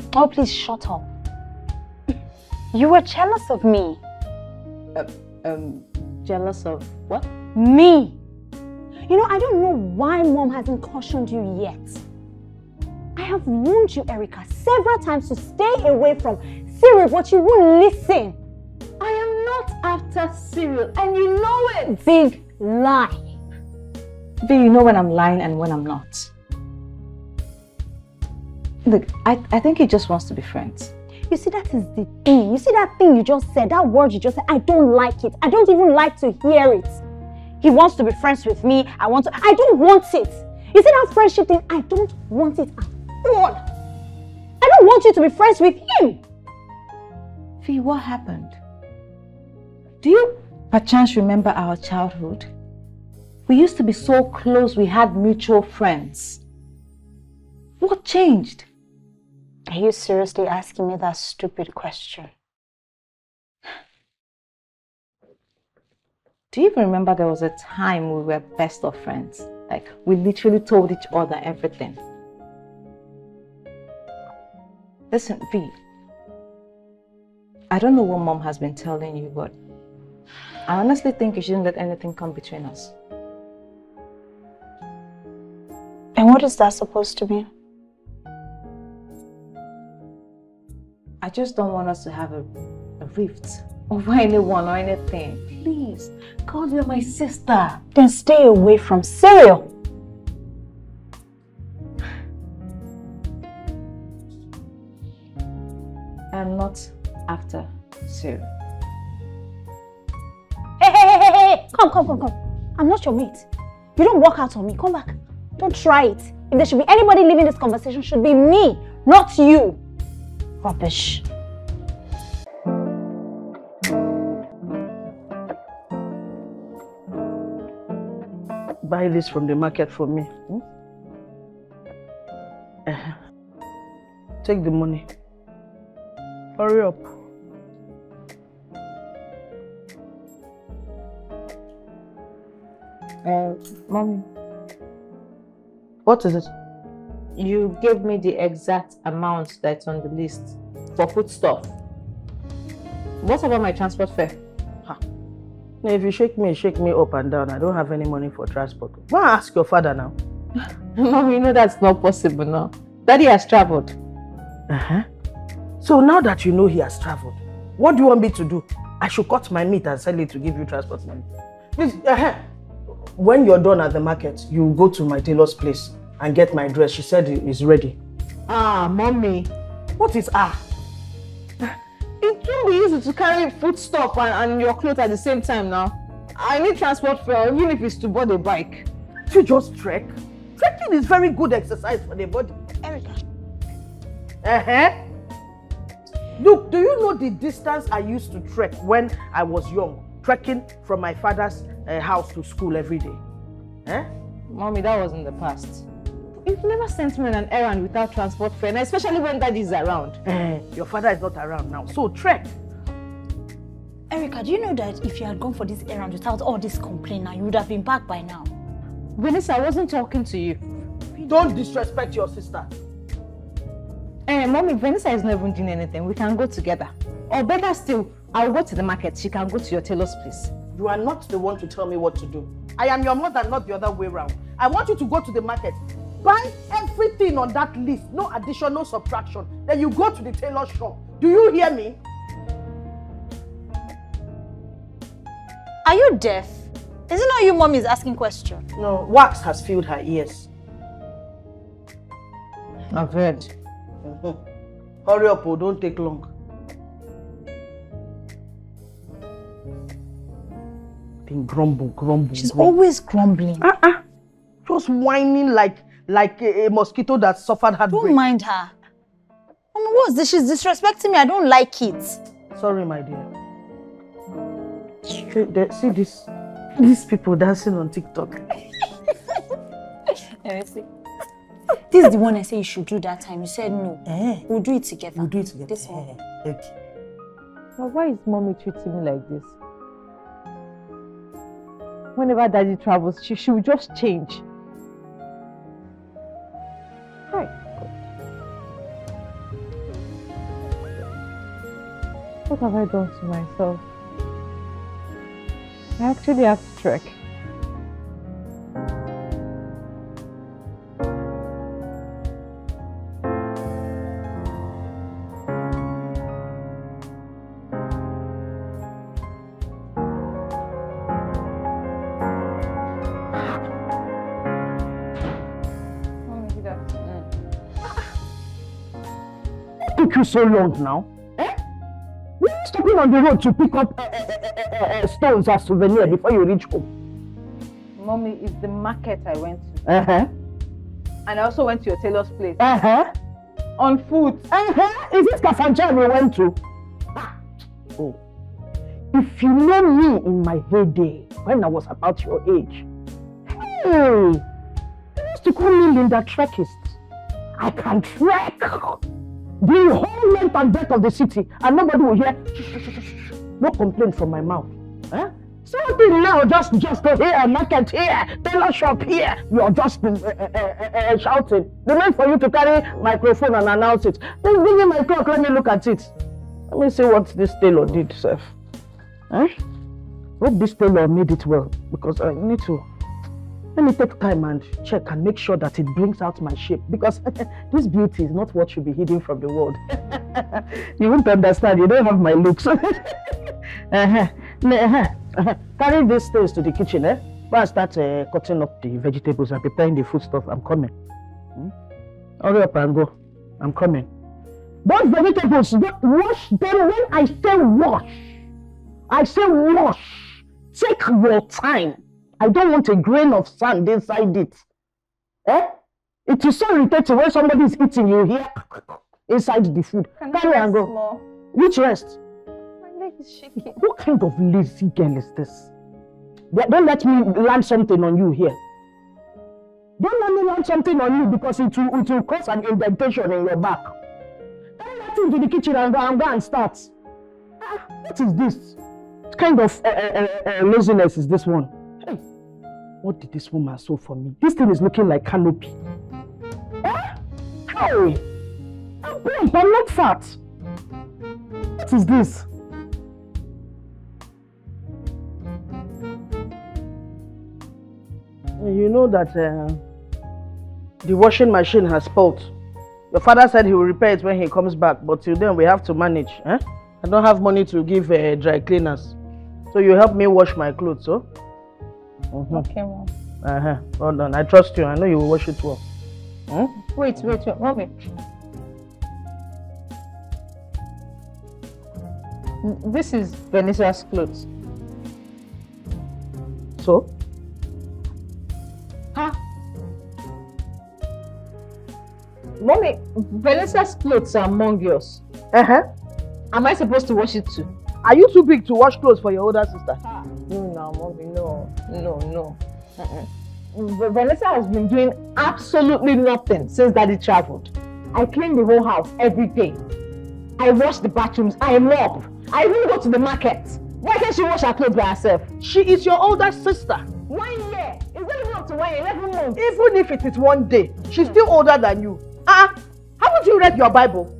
you. Oh, please shut up. You were jealous of me. Uh, um, jealous of what? Me. You know, I don't know why mom hasn't cautioned you yet. I have warned you, Erica, several times to stay away from Cyril, but you won't listen. I am not after Cyril, and you know it. Big lie. V, you know when I'm lying and when I'm not. Look, I, I think he just wants to be friends. You see, that is the thing. You see that thing you just said, that word you just said, I don't like it. I don't even like to hear it. He wants to be friends with me. I want to, I don't want it. You see that friendship thing? I don't want it at all. I don't want you to be friends with him. Fee, what happened? Do you perchance remember our childhood? We used to be so close, we had mutual friends. What changed? Are you seriously asking me that stupid question? Do you even remember there was a time we were best of friends? Like, we literally told each other everything. Listen, V. I don't know what mom has been telling you, but I honestly think you shouldn't let anything come between us. And what is that supposed to mean? I just don't want us to have a, a rift over anyone or anything. Please, God, you're my sister. Then stay away from Cyril. I'm not after Cyril. Hey, hey, hey, hey, hey! Come, come, come, come. I'm not your mate. You don't walk out on me. Come back. Don't try it. If there should be anybody leaving this conversation, should be me, not you. Rubbish. Buy this from the market for me. Hmm? Uh, take the money. Hurry up. Uh, mommy, What is it? You gave me the exact amount that's on the list for foodstuff. What about my transport fare? Now, If you shake me, shake me up and down. I don't have any money for transport. Go and ask your father now. Mom, you know that's not possible now. Daddy has traveled. Uh-huh. So now that you know he has traveled, what do you want me to do? I should cut my meat and sell it to give you transport money. Please, uh-huh. When you're done at the market, you go to my tailor's place and get my dress. She said it is ready. Ah, mommy. What is ah? It won't be easy to carry foodstuff and, and your clothes at the same time now. I need transport fare, even if it's to board a bike. You just trek. Trekking is very good exercise for the body. Erica. Uh-huh. Look, do you know the distance I used to trek when I was young? Trekking from my father's uh, house to school every day. Eh? Mommy, that was in the past. You've never sent me on an errand without transport fare, and especially when daddy is around. Eh, your father is not around now, so trek. Erica, do you know that if you had gone for this errand without all this complaining, you would have been back by now? Vanessa, I wasn't talking to you. Don't disrespect your sister. Eh, mommy, Vanessa is not even doing anything. We can go together. Or better still, I'll go to the market. She can go to your tailor's place. You are not the one to tell me what to do. I am your mother, not the other way around. I want you to go to the market, buy everything on that list, no addition, no subtraction. Then you go to the tailor shop. Do you hear me? Are you deaf? Is it not you mom is asking questions? No, wax has filled her ears. I've heard. Hurry up, oh, don't take long. Then grumble, grumble. She's grumble. always grumbling. Uh-uh. Just whining like like a, a mosquito that suffered heartbreak. Don't mind her. Mommy, what's this? She's disrespecting me. I don't like it. Sorry, my dear. See, there- see this, these people dancing on TikTok. This is the one I said you should do that time. You said no. Eh, We'll do it together. we'll do it together. This one. Eh, okay. But why is mommy treating me like this? Whenever daddy travels, she, she will just change. What have I done to myself? I actually have to trek. took you so long now? Stopping on the road to pick up uh, uh, uh, stones as souvenir before you reach home. Mommy, it's the market I went to. Uh-huh. And I also went to your tailor's place. Uh-huh. On foot. Uh-huh. Is it Kafancha we went to? Ah. Oh. If you know me in my heyday, when I was about your age, hey, they used to call me Linda Trekkist. I can trek the whole length and breadth of the city and nobody will hear no complaint from my mouth. Eh? Something now just just go here, market here, tailor shop here. You're just uh, uh, uh, uh, shouting. They meant for you to carry microphone and announce it. Please bring me my clock, let me look at it. Let me see what this tailor did, sir. Eh? Hope this tailor made it well because I need to let me take time and check and make sure that it brings out my shape because this beauty is not what should be hidden from the world. you won't understand, you don't have my looks. uh-huh. Uh-huh. Uh-huh. Carry these things to the kitchen, eh? While I start uh, cutting up the vegetables and preparing the food stuff, I'm coming. Hmm? Up and go. I'm coming. Those vegetables, wash them when I say wash. I say wash. Take your time. I don't want a grain of sand inside it. Eh? It is so irritating when somebody is eating, you hear inside the food. Can Carry and go. more? Which rest? My leg is shaking. What kind of lazy girl is this? Don't let me land something on you here. Don't let me land something on you because it will, it will cause an indentation in your back. Carry that thing to the kitchen and go and go and start. Ah, what is this? What kind of uh, uh, uh, laziness is this one? What did this woman sew for me? This thing is looking like canopy. Eh? Hey, I'm plump, I'm not fat. What is this? You know that uh, the washing machine has spoiled. Your father said he will repair it when he comes back, but till then we have to manage. Eh? I don't have money to give uh, dry cleaners. So you help me wash my clothes, so? Mhm. Okay, mom. Uh-huh. Well done. I trust you. I know you will wash it well. Hmm? Wait, wait, wait, mommy. This is Vanessa's clothes. So? Huh? Mommy, Vanessa's clothes are among yours. Uh-huh. Am I supposed to wash it too? Are you too big to wash clothes for your older sister? No, no, mommy, no, no, no. Uh-uh. Vanessa has been doing absolutely nothing since daddy traveled. I clean the whole house every day. I wash the bathrooms, I mop. I even go to the market. Why can't she wash her clothes by herself? She is your older sister. One year. Is that even up to one year? 11 months. Even if it is one day, she's still older than you. Ah, uh haven't you read your Bible?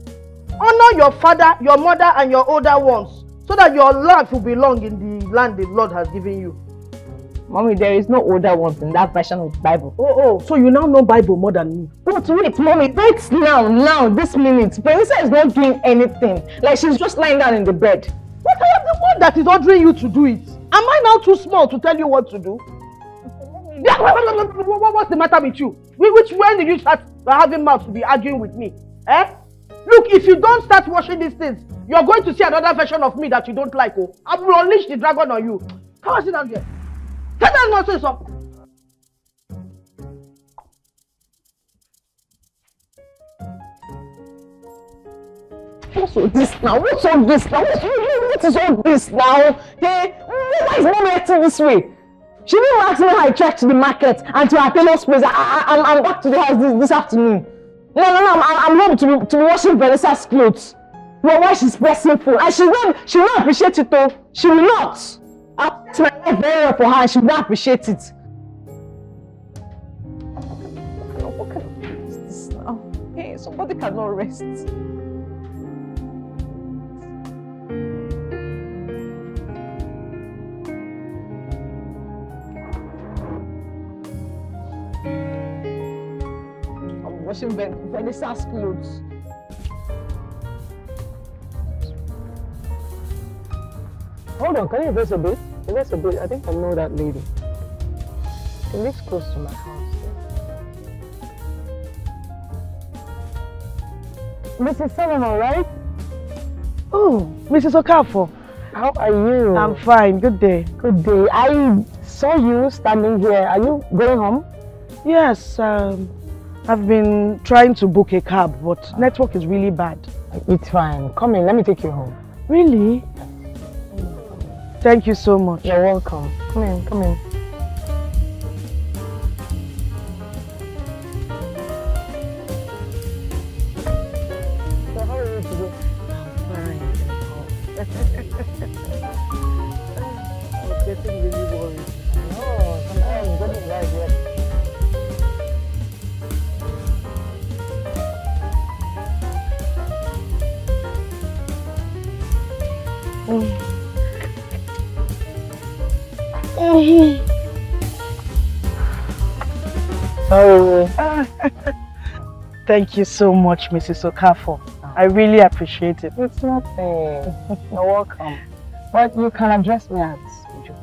Honor your father, your mother, and your older ones, so that your life will be long in the land the Lord has given you. Mommy, there is no older ones in that version of Bible. Oh, oh, so you now know Bible more than me. But wait, mommy, wait now, now, this minute. Vanessa is not doing anything. Like she's just lying down in the bed. But I am the one that is ordering you to do it. Am I now too small to tell you what to do? What- what- what- what- What's the matter with you? Which when did you start having mouth to be arguing with me? Eh? Look, if you don't start washing these things, you're going to see another version of me that you don't like. Oh, I will unleash the dragon on you. Come on, sit down here. What's all this now? What's all this now? What's, what is all this now? Hey, why is mommy acting this way? She didn't ask me how I checked the market and to her tailor's place. I, I, I'm, back to the house this, this afternoon. No, no, no, I'm, I'm home to be, to be washing Vanessa's clothes. Well, why she's pressing phone? And she's not, she will not appreciate it though. She will not. I'll try life very well for her and she will appreciate it. What kind of thing is this now? Hey, somebody cannot rest. I'm washing Vanessa's clothes. Hold on, can you invest a bit? Invest a bit. I think I know that lady. She lives close to my house. Mrs. Solomon, right? Oh, Mrs. Okafor. How are you? I'm fine. Good day. Good day. I saw you standing here. Are you going home? Yes, um, I've been trying to book a cab, but network is really bad. It's fine. Come in. Let me take you home. Really? Thank you so much. You're welcome. Come in. Come in. Thank you so much, Mrs. Okafor. I really appreciate it. It's nothing. You're welcome. But you can address me as Uju.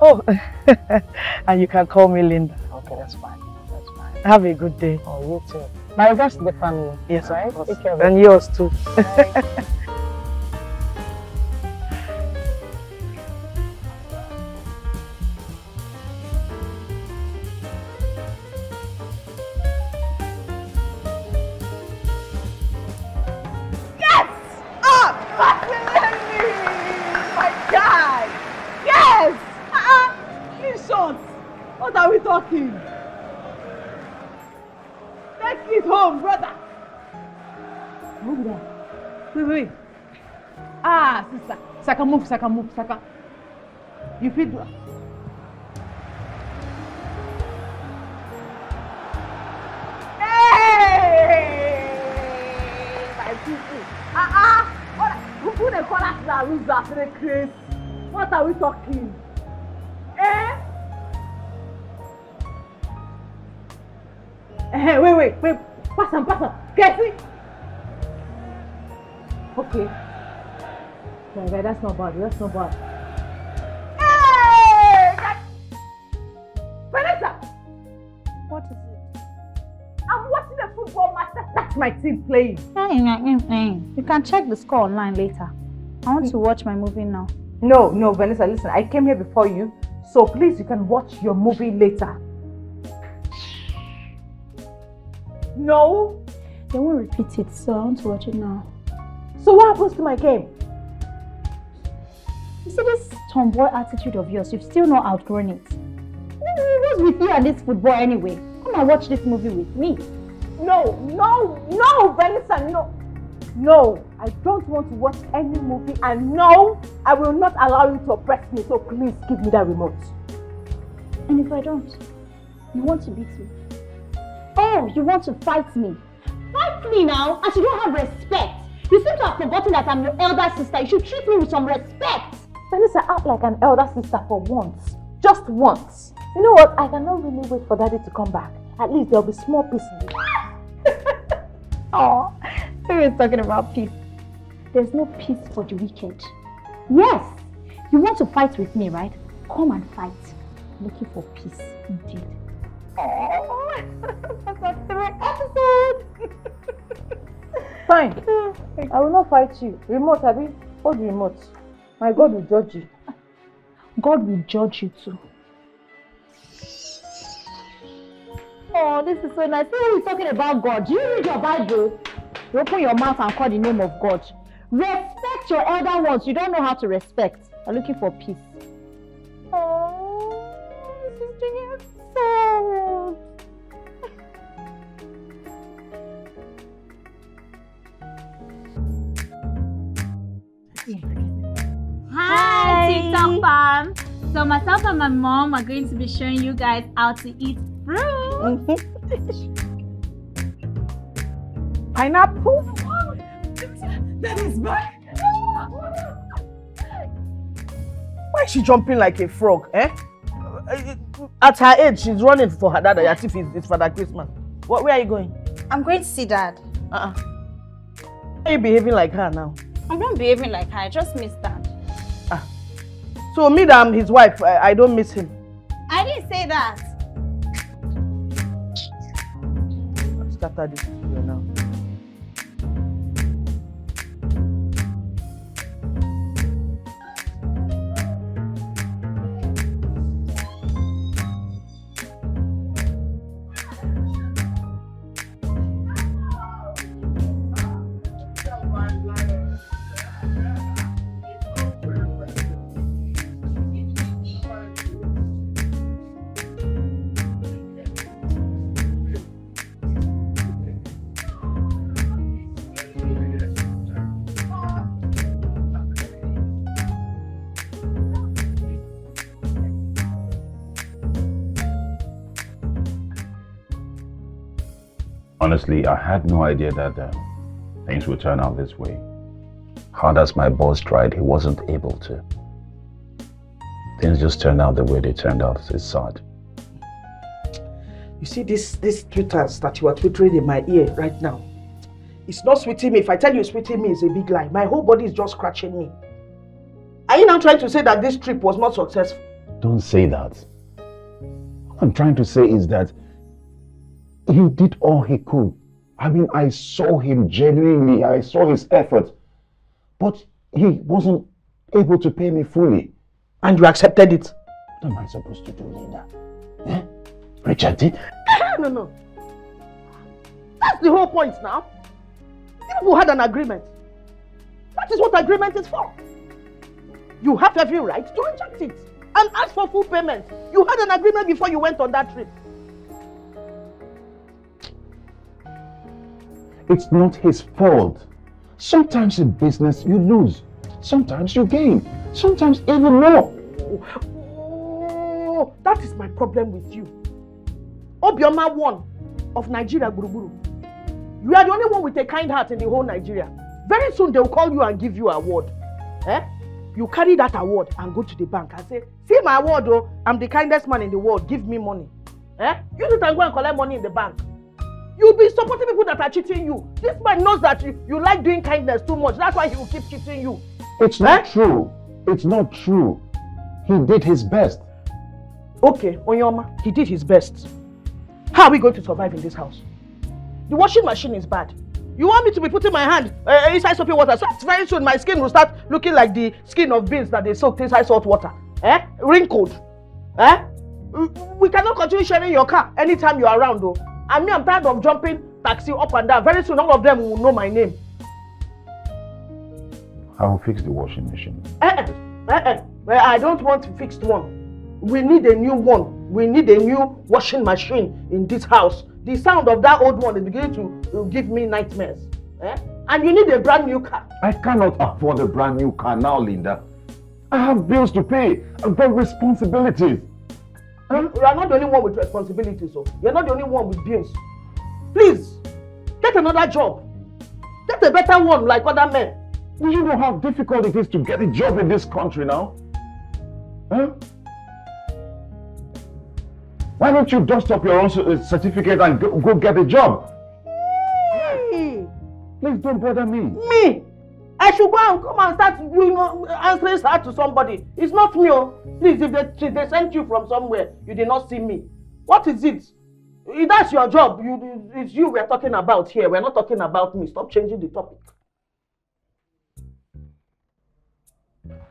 Oh, and you can call me Linda. Okay, that's fine. That's fine. Have a good day. Oh, you too. My regards to the family. Yes, right? Take care of And yours too. move, Saka, move, Saka. You feel do Hey! My people. Ah, ah. What? Who they call us the losers? The crazy. What are we talking? Eh? Eh, wait, wait, wait. Pass on, pass on. Get it? Okay. Yeah, yeah, that's not bad. That's not bad. Hey! That- Vanessa! What is it? I'm watching the football match. That's my team playing. You can check the score online later. I want to watch my movie now. No, no, Vanessa, listen. I came here before you. So please, you can watch your movie later. No? They won't repeat it, so I want to watch it now. So what happens to my game? You see this tomboy attitude of yours, you've still not outgrown it. What's with you and this football anyway? Come and watch this movie with me. No, no, no, Vanessa, no. No, I don't want to watch any movie and no, I will not allow you to oppress me. So please give me that remote. And if I don't, you want to beat me? Oh, you want to fight me? Fight me now, as you don't have respect. You seem to have forgotten that I'm your elder sister. You should treat me with some respect. Vanessa, act like an elder sister for once. Just once. You know what? I cannot really wait for daddy to come back. At least there'll be small peace in it. Oh, who is talking about peace? There's no peace for the wicked. Yes, you want to fight with me, right? Come and fight. Looking for peace, indeed. Oh, that's a three episode. Fine. I will not fight you. Remote, Abby. Hold the remote. My God will judge you. God will judge you too. Oh, this is so nice. Who is talking about God? Do you read your Bible? You open your mouth and call the name of God. Respect your elder ones. You don't know how to respect. You're looking for peace. Oh, is doing so. Hi, TikTok fam. So myself and my mom are going to be showing you guys how to eat fruit. Pineapple? That is my. Why is she jumping like a frog, eh? At her age, she's running for her dad as if it's, it's Father Christmas. What, where are you going? I'm going to see dad. Uh-uh. Why are you behaving like her now? I'm not behaving like her. I just missed dad. So me that I'm his wife, I, I don't miss him. I didn't say that. Scatter this here now. Honestly, I had no idea that um, things would turn out this way. Hard as my boss tried, he wasn't able to. Things just turned out the way they turned out. It's sad. You see this this twitters that you are twittering in my ear right now. It's not sweeting me. If I tell you it's sweeting me, it's a big lie. My whole body is just scratching me. Are you now trying to say that this trip was not successful? Don't say that. What I'm trying to say is that he did all he could. I mean, I saw him genuinely, I saw his effort, but he wasn't able to pay me fully. And you accepted it? What am I supposed to do, Linda? Eh? Reject it? no, no. That's the whole point now. You people had an agreement. That is what agreement is for. You have every right to reject it and ask for full payment. You had an agreement before you went on that trip. It's not his fault. Sometimes in business you lose. Sometimes you gain. Sometimes even more. Oh, that is my problem with you. Obioma one of Nigeria Buruburu. You are the only one with a kind heart in the whole Nigeria. Very soon they will call you and give you a award. Eh? You carry that award and go to the bank and say, see my award oh, I'm the kindest man in the world, give me money. Eh? Use it and go and collect money in the bank. You'll be supporting people that are cheating you. This man knows that you, you like doing kindness too much. That's why he will keep cheating you. It's not true. It's not true. He did his best. Okay, Onyoma, he did his best. How are we going to survive in this house? The washing machine is bad. You want me to be putting my hand uh, inside soapy water? So very soon my skin will start looking like the skin of beans that they soaked inside salt water. Eh? Wrinkled. Eh? We cannot continue sharing your car anytime you're around though. And me, I'm tired of jumping taxi up and down. Very soon all of them will know my name. I will fix the washing machine. Eh, eh, eh, eh. I don't want a fixed one. We need a new one. We need a new washing machine in this house. The sound of that old one is beginning to uh, give me nightmares. Eh? And you need a brand new car. I cannot afford a brand new car now, Linda. I have bills to pay. I've got responsibilities. You are not the only one with responsibilities, oh. so you're not the only one with bills. Please, get another job. Get a better one like other men. Do you know how difficult it is to get a job in this country now? Huh? Why don't you dust up your own uh, certificate and go, go get a job? Please don't bother me. Me? I should go and come and start you know, answering that to somebody. It's not me. Oh. Please, if they, if they sent you from somewhere, you did not see me. What is it? If that's your job, you, it's you we're talking about here. We're not talking about me. Stop changing the topic.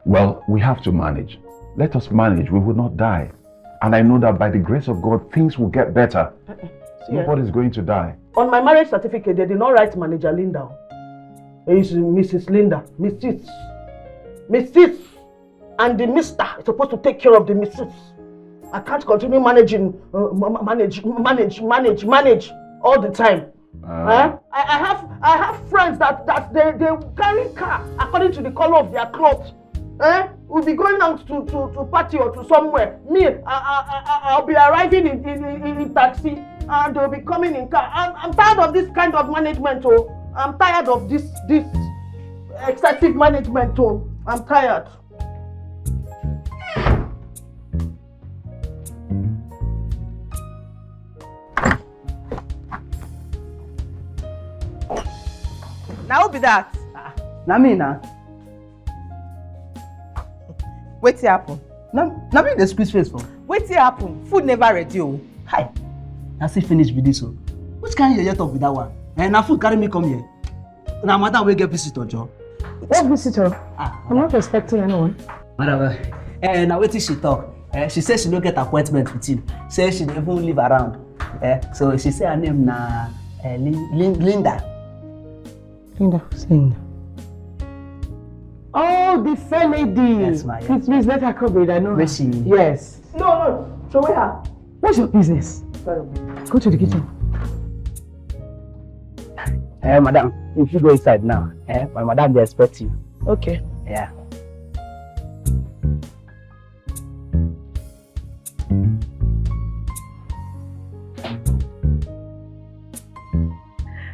Well, we have to manage. Let us manage. We will not die. And I know that by the grace of God, things will get better. See, Nobody's eh? going to die. On my marriage certificate, they did not write manager Linda. It's Mrs. Linda. Mrs. Mrs. And the mister is supposed to take care of the Mrs. I can't continue managing, uh, manage, manage, manage, manage all the time. Uh, eh? I, I have I have friends that, that they, they carry car according to the color of their clothes. Eh? We'll be going out to, to, to party or to somewhere. Me, I, I, I, I'll be arriving in, in, in, in taxi and they'll be coming in car. I'm, I'm tired of this kind of management. Oh. I'm tired of this, this excessive management. Oh. I'm tired. Now who be that? Na me na. Wetin happen? Na na me dey squeeze face for. Wetin happen? Food never ready oh. o. Hi. Na see finish be dis o. Which kind yeye talk be that one? Eh, na food carry me come here. Na madam wey get visitor jo. What visitor? Ah, I'm not expecting anyone. madam eh, now wait till she talk. Eh, she says she don't get appointment with you. Say she dey even live around. Eh, so she say her name na eh, Lin Lin Linda. Linda, Linda. Oh, the fair lady. Yes, ma, yes, Please, please let her come in. I know Where her. she? Yes. No, no. Show where her? What's your business? Go to the kitchen. Eh, madam, if you go inside now. Eh, my madam they expect you. Okay. Yeah.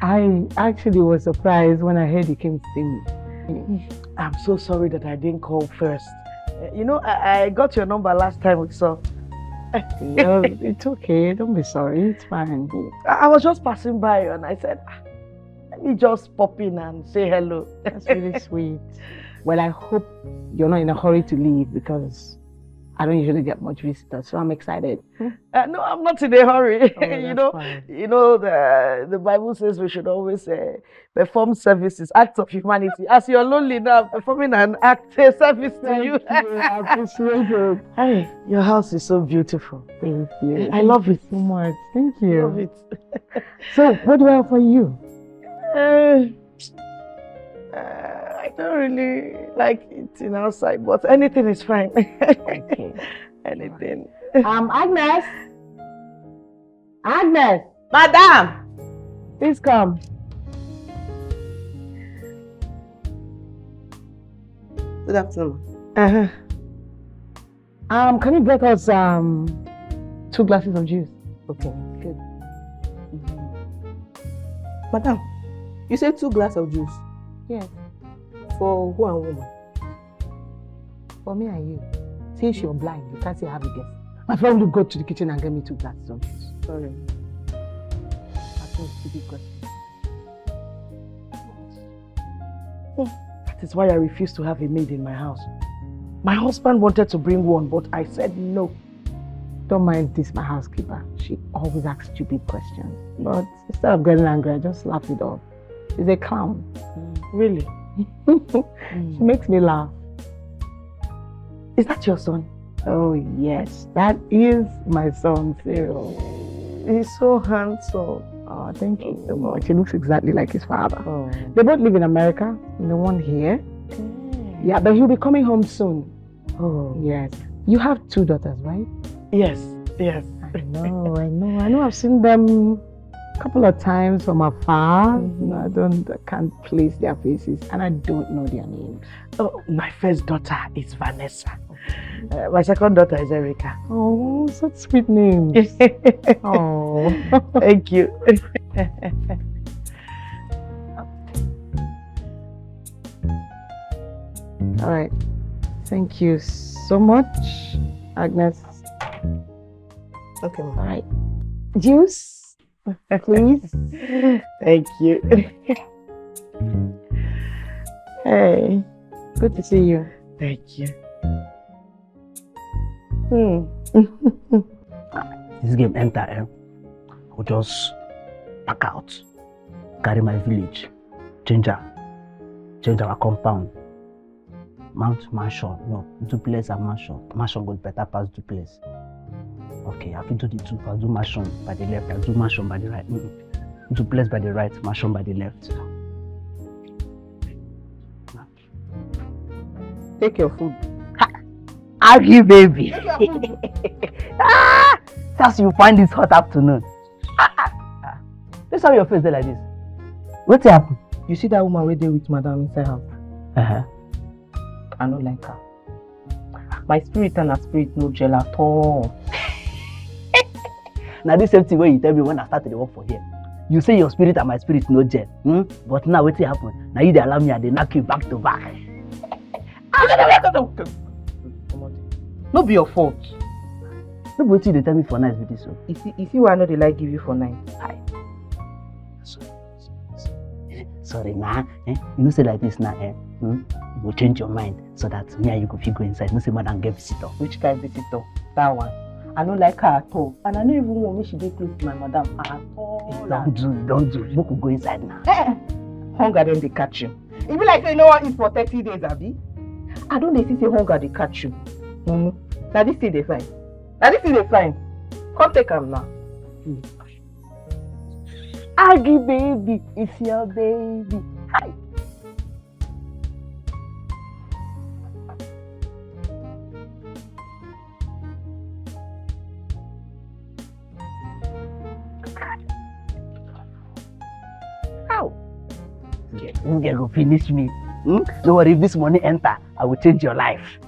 I actually was surprised when I heard you came to see me. I'm so sorry that I didn't call first. Uh, You know, I, I got your number last time so. No, it's okay. Don't be sorry. It's fine. I I was just passing by and I said, "Ah, let me just pop in and say hello. That's really sweet. Well, I hope you're not in a hurry to leave because I don't usually get much visitors, so I'm excited. Uh, no, I'm not in a hurry. Oh, you know, fine. you know the the Bible says we should always uh, perform services, acts of humanity. As you're lonely now, performing an act, a service to Thank you. you. I appreciate it. Hey, your house is so beautiful. Thank you. I love it. so much. Thank Love you. it. So, what do I offer you? Uh, uh, I don't really like eating outside, but anything is fine. Okay. anything. Um, Agnes. Agnes, Madam! please come. Good afternoon. Uh-huh. Um, can you get us um two glasses of juice? Okay, good. Madam, you said two glass of juice Yes, for who and woman? for me and you. Since you're blind, you can't say I have a guess. My friend will go to the kitchen and get me two glasses of juice. Sorry. That's a stupid question. That is why I refuse to have a maid in my house. My husband wanted to bring one, but I said no. Don't mind this, my housekeeper. She always asks stupid questions. But instead of getting angry, I just laugh it off. She's a clown. Mm. Really? Mm. She makes me laugh. Is that your son? Oh yes, that is my son, Cyril. He's so handsome. Oh, thank you so oh. much. He looks exactly like his father. Oh. They both live in America, the one here. Yeah, but he'll be coming home soon. Oh. Yes. You have two daughters, right? Yes, yes. I know, I know, I know. I've seen them a couple of times from afar. I don't, I can't place their faces, and I don't know their names. Oh, my first daughter is Vanessa. Uh, my second daughter is Erica. Oh, such sweet names. oh. Thank you. All right. Thank you so much, Agnes. Okay, All right. Juice, please. Thank you. hey, good to see you. Thank you. Hmm. This game enter, eh? I'll just pack out, carry my village, change am, change our compound. Mount mansion, no, duplex and mansion. Mansion go better pass duplex. Okay, I fit do the two, I'll do mansion by the left, I'll do mansion by the right. Mm -mm. Duplex by the right, mansion by the left. Take your food. Have you, baby? ah, that's you find this hot afternoon. Ah, ah, ah. This how your face dey like this. Wetin happen? You see that woman wey dey with madam inside house? Uh-huh. I no like her. My spirit and her spirit no gel at all. Na this same thing wey you tell me when I started to work for here. You say your spirit and my spirit no gel. Hmm? But now wetin happen? Now you dey allow me I dey knock you back to back. No be your fault. No be wetin you dey tell me for night be this o. You see, you see why I no dey like give you for night. So, sorry sorry. na eh? you know say like this na eh? hmm? you go change your mind so that me and you go fit go inside know say madam get visitor Which kind visitor? That one. I don't like her at all. And I don't even want me she dey close to my madam at all. don't do don't do make we go inside now. Eh, hunger don dey catch you. E be like say you no wan eat for thirty days abi? I don dey see say hunger dey catch you. Mumu, na dis thing dey fine. Na dis thing dey fine. Come take am now. Aggie baby, it's your baby. Hi. You go finish me. Hmm? No worry, if this money enter, I will change your life.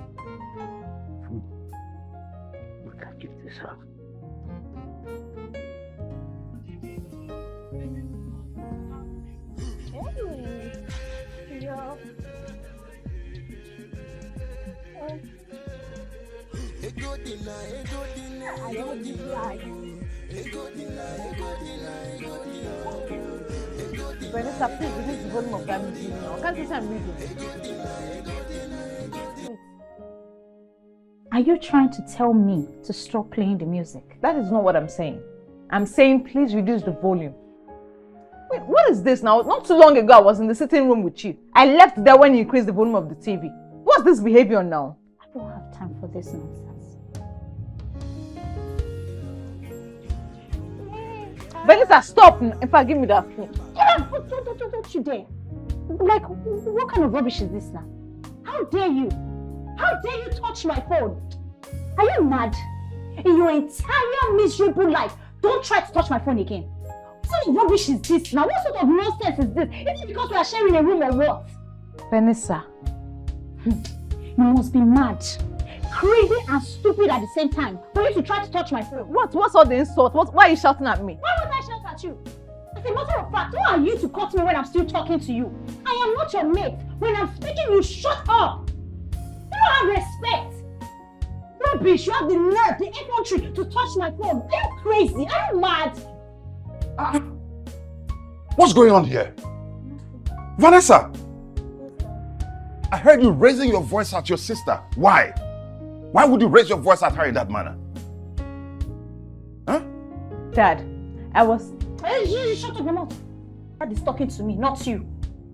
Vanessa, please reduce the volume of that music now. I can't see I'm. Are you trying to tell me to stop playing the music? That is not what I'm saying. I'm saying please reduce the volume. Wait, what is this now? Not too long ago, I was in the sitting room with you. I left there when you increased the volume of the TV. What's this behavior now? I don't have time for this nonsense. Vanessa, stop! In fact, give me that phone. Yeah, don't, don't, don't, don't you dare. Like, what kind of rubbish is this now? How dare you? How dare you touch my phone? Are you mad? In your entire miserable life, don't try to touch my phone again. What sort of rubbish is this now? What sort of nonsense is this? Is it because we are sharing a room or what? Vanessa, hmm. You must be mad, crazy and stupid at the same time for you to try to touch my phone. what, what's all the insult? What, why are you shouting at me? Why would I shout at you? As a matter of fact, who are you to cut me when I'm still talking to you? I am not your mate. When I'm speaking, you shut up. You don't have respect. Rubbish, you have the nerve, the effrontery to touch my phone. Are you crazy? Are you mad? Ah. What's going on here? Vanessa! I heard you raising your voice at your sister. Why? Why would you raise your voice at her in that manner? Huh? Dad, I was. Hey, you, you shut up your mouth. Dad is talking to me, not you.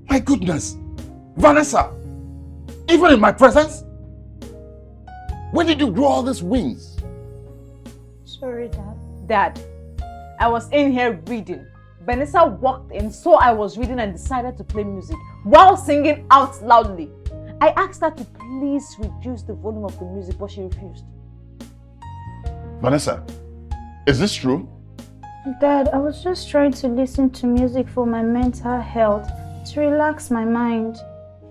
My goodness! Vanessa! Even in my presence? Where did you grow all these wings? Sorry, Dad. Dad, I was in here reading. Vanessa walked in, saw I was reading, and decided to play music while singing out loudly. I asked her to please reduce the volume of the music, but she refused. Vanessa, is this true? Dad, I was just trying to listen to music for my mental health, to relax my mind.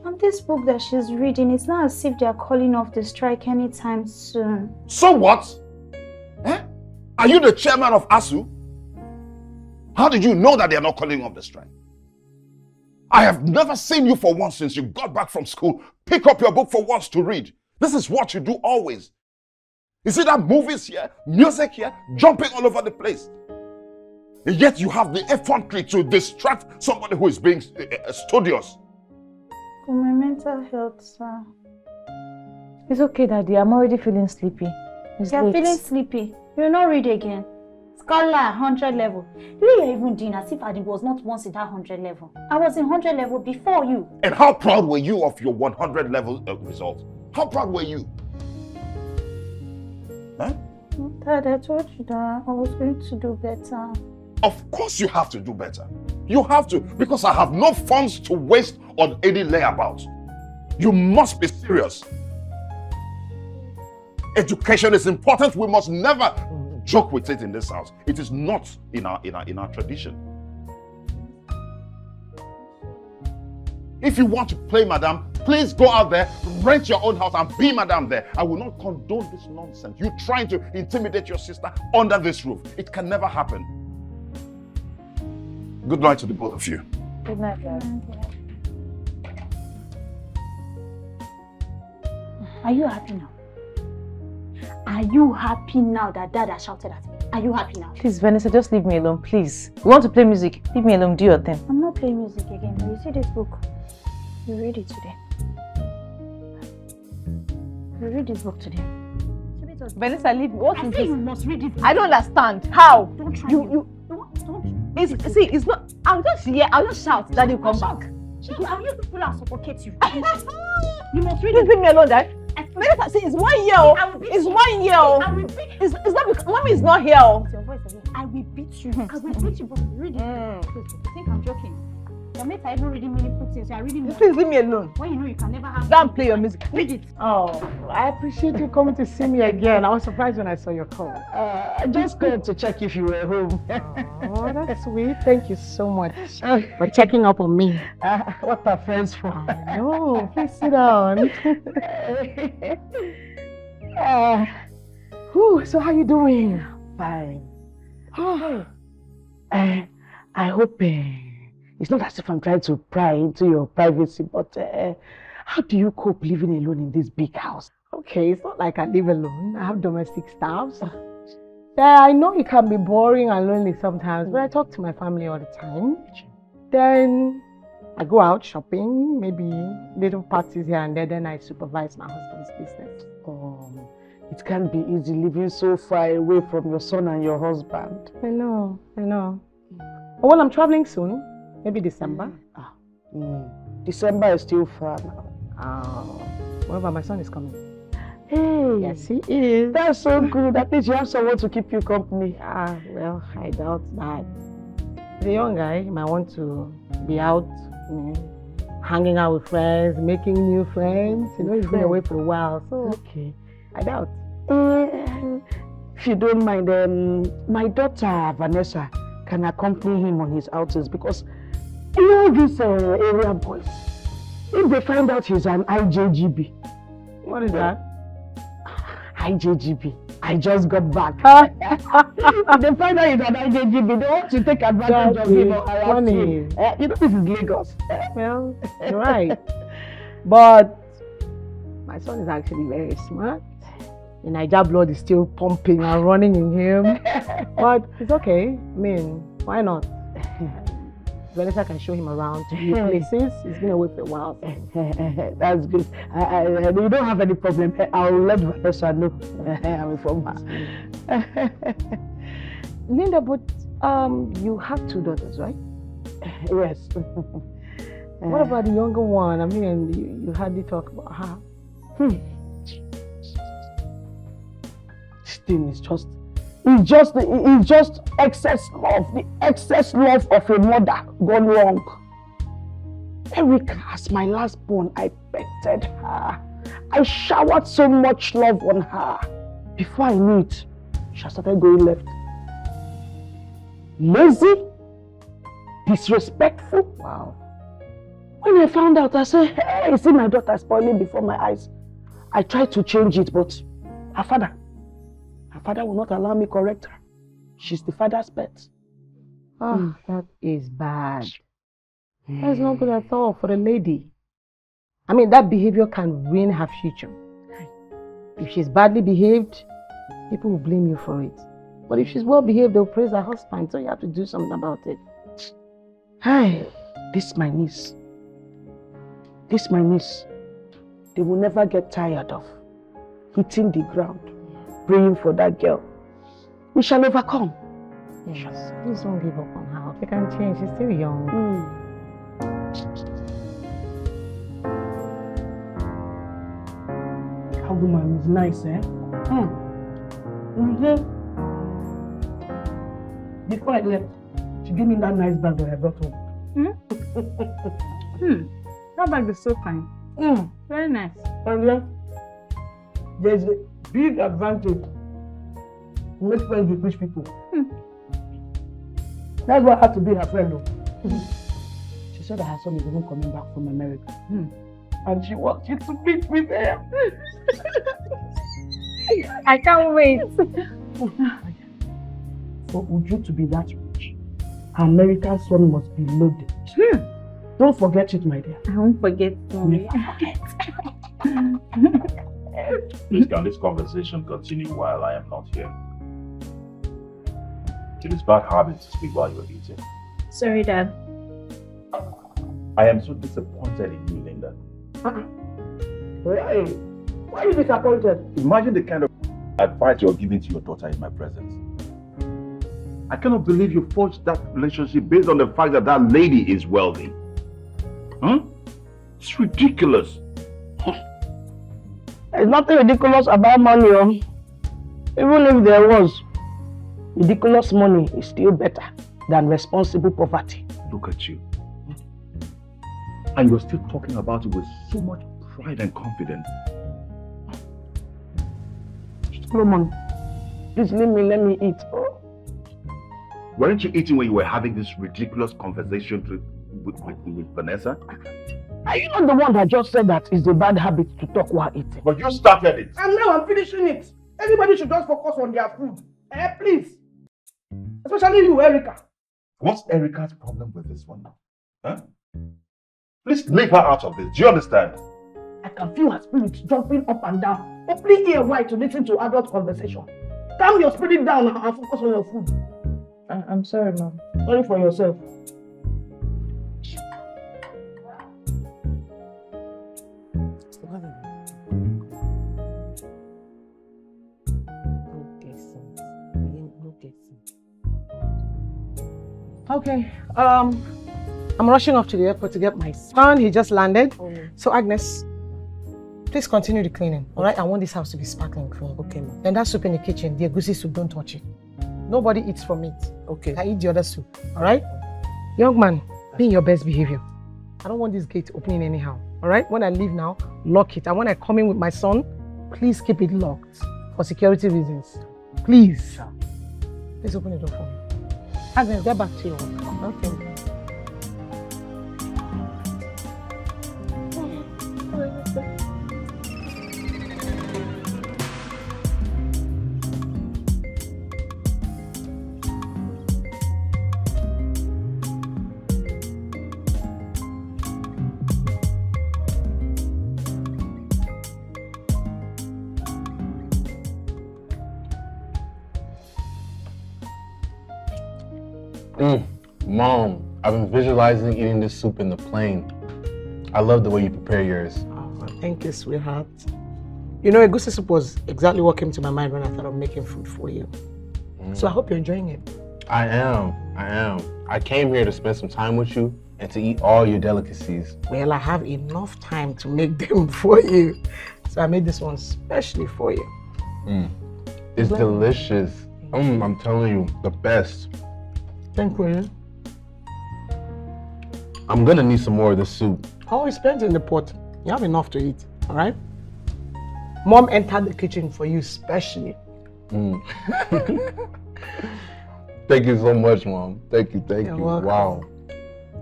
And this book that she's reading, it's not as if they're calling off the strike anytime soon. So what? Eh? Are you the chairman of ASUU? How did you know that they are not calling off the strike? I have never seen you for once since you got back from school. Pick up your book for once to read. This is what you do always. You see that movies here, music here, jumping all over the place. And yet you have the effrontery to distract somebody who is being uh, uh, studious. For my mental health, sir. It's okay, Daddy. I'm already feeling sleepy. It's You're late. feeling sleepy. You'll not read again. Scholar, 100 level. The you're even doing as if I was not once in that 100 level. I was in 100 level before you. And how proud were you of your 100 level uh, result? How proud were you? Huh? Dad, I told you that I was going to do better. Of course you have to do better. You have to because I have no funds to waste on any layabouts. You must be serious. Education is important. We must never joke with it in this house. It is not in our in our in our tradition. If you want to play madam, please go out there, rent your own house and be madam there. I will not condone this nonsense. You trying to intimidate your sister under this roof. It can never happen. Good night to the both of you. Good night, Dad. Are you happy now? Are you happy now that dad has shouted at me? Are you happy now? Please, Vanessa, just leave me alone, please. You want to play music? Leave me alone, do your thing. I'm not playing music again. You see this book? You read it today. You read this book today. Vanessa, leave me. What I is say you must read it. I don't understand. How? Don't try You, me. you, Don't, don't. it's, see, it's not, I'll just hear, I'll just shout that you come back. I'll use people and suffocate you. you must read Please it. leave me alone, Dad. See, it's one year. I will beat It's you. one year. I will beat It's, it's not because mommy is not here. It's your voice again. I will beat you. I will beat you, but really. Mm. You think I'm joking? Your mates are even reading meaningful things. You are reading more. Please leave me alone. When you know you can never have. Go and play your music. Read it. Oh, I appreciate you coming to see me again. I was surprised when I saw your call. Uh, I just called to check if you were home. Oh, that's sweet. Thank you so much for checking up on me. Uh, what are friends for? No, please sit down. uh, whew, so how you doing? Fine. Oh, Uh, I hope uh, it's not as if I'm trying to pry into your privacy, but uh, how do you cope living alone in this big house? okay, it's not like I live alone. I have domestic staffs. Yeah, I know it can be boring and lonely sometimes, but I talk to my family all the time. Then I go out shopping, maybe little parties here and there. Then I supervise my husband's business. Um, it can't be easy living so far away from your son and your husband. I know, I know. Well, I'm traveling soon, maybe December. Mm. December is still far now. Oh, my son is coming? Hey, Yes, he is. that's so good. At least you have someone to keep you company. Ah, well, I doubt that. The young guy might want to be out, you know, hanging out with friends, making new friends. You know, he's been away for a while, so Okay. I doubt. Uh, if you don't mind, um, my daughter Vanessa can accompany him on his outings because you know these uh, area boys. If they find out he's an IJGB, What is that? IJGB, I just got back. if they find out he's an IJGB, they want to take advantage That of him or harass him. Uh, you know this is Lagos. Well, you're right. But my son is actually very smart. The Naija blood is still pumping and running in him. But it's okay. I mean, why not? Vanessa can show him around to new places. He's been away for a while. That's good. I, I, I- you don't have any problem. I'll let Vanessa know I'm inform her. Linda, but um, you have two daughters, right? yes. What about the younger one? I mean, you, you hardly talk about her. This thing is just, it's just, it's just excess love, the excess love of a mother gone wrong. Erica, as my last born, I petted her. I showered so much love on her. Before I knew it, she started going left. Lazy, disrespectful. Wow. When I found out, I said, hey, see my daughter spoiling before my eyes. I tried to change it, but her father, her father will not allow me correct her. She's the father's pet. Oh, that is bad. That's not good at all for a lady. I mean, that behavior can ruin her future. If she's badly behaved, people will blame you for it. But if she's well behaved, they'll praise her husband, so you have to do something about it. Hi, this my niece. This my niece. They will never get tired of hitting the ground, praying for that girl. We shall overcome. Yes. Please don't give up on her. She can change. She's still young. That woman is nice, eh? Hmm. Mm-hmm. Before I left, she gave me that nice bag that I brought home. Hmm. That bag is so fine. Mm. Very nice. And then, there's a big advantage to make friends with rich people. Hmm. That's why I had to be her friend. Though. she said that her son is even coming back from America. Hmm. And she wants you to meet me there. I can't wait. For Uju to be that rich, her American son must be loaded. Hmm. Don't forget it, my dear. I won't forget. Mommy. Please can this conversation continue while I am not here? It is bad habit to speak while you are eating. Sorry, Dad. I am so disappointed in you, Linda. Why are you, why are you disappointed? Imagine the kind of advice you're giving to your daughter in my presence. I cannot believe you forged that relationship based on the fact that that lady is wealthy. Huh? It's ridiculous. There's nothing ridiculous about money. Oh. Even if there was, ridiculous money is still better than responsible poverty. Look at you. And you're still talking about it with so much pride and confidence. Solomon, please leave me, let me eat. Oh. Weren't you eating when you were having this ridiculous conversation with, with, with Vanessa? Are you not the one that just said that it's a bad habit to talk while eating? But you started it. And now I'm finishing it. Everybody should just focus on their food. Eh, please. Especially you, Erica. What's Erica's problem with this one now? Huh? Please leave her out of this. Do you understand? I can feel her spirit jumping up and down. Opening ear wide to listen to adult conversation. Calm your spirit down and and focus on your food. I- I'm sorry, Mom. Sorry for yourself. Okay. Um, I'm rushing off to the airport to get my son. He just landed. So Agnes, please continue the cleaning. All right. I want this house to be sparkling clean. Okay, ma'am. Then that soup in the kitchen, the egusi soup, don't touch it. Nobody eats from it. Okay. I eat the other soup. All right. Young man, be in your best behavior. I don't want this gate opening anyhow. All right. When I leave now, lock it. And when I come in with my son, please keep it locked for security reasons. Please. Please open the door for me. Agnes, get back to your work. Okay. Mom, I've been visualizing eating this soup in the plane. I love the way you prepare yours. Oh, thank you, sweetheart. You know, egusi soup was exactly what came to my mind when I thought of making food for you. So I hope you're enjoying it. I am. I am. I came here to spend some time with you and to eat all your delicacies. Well, I have enough time to make them for you. So I made this one specially for you. Mm. It's delicious. Mm, I'm telling you, the best. Thank you. I'm gonna need some more of this soup. Always plenty in the pot. You have enough to eat, all right? Mom entered the kitchen for you specially. Mm. thank you so much, Mom. Thank you, thank You're you. welcome. Wow.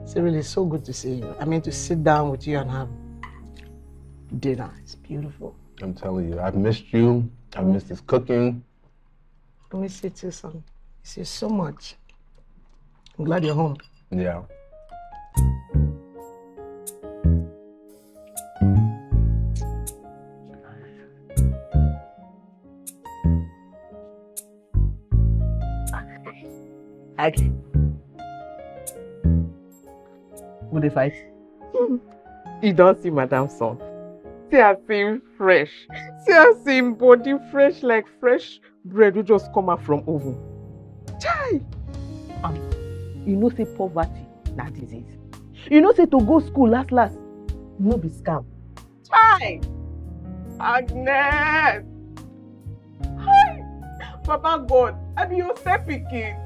It's really so good to see you. I mean, to sit down with you and have dinner. It's beautiful. I'm telling you, I've missed you. I've missed this cooking. I miss you too, son. Miss you so much. I'm glad you're home. Yeah. Okay. Who they fight? You don't see Madam Son. See her seem fresh. See her seem body fresh like fresh bread wey just come out from oven. Chai! Um, you know say poverty that is disease. You know say to go school last last no be scam. Chai! Agnes! Hi! Papa God, I be your step pikin.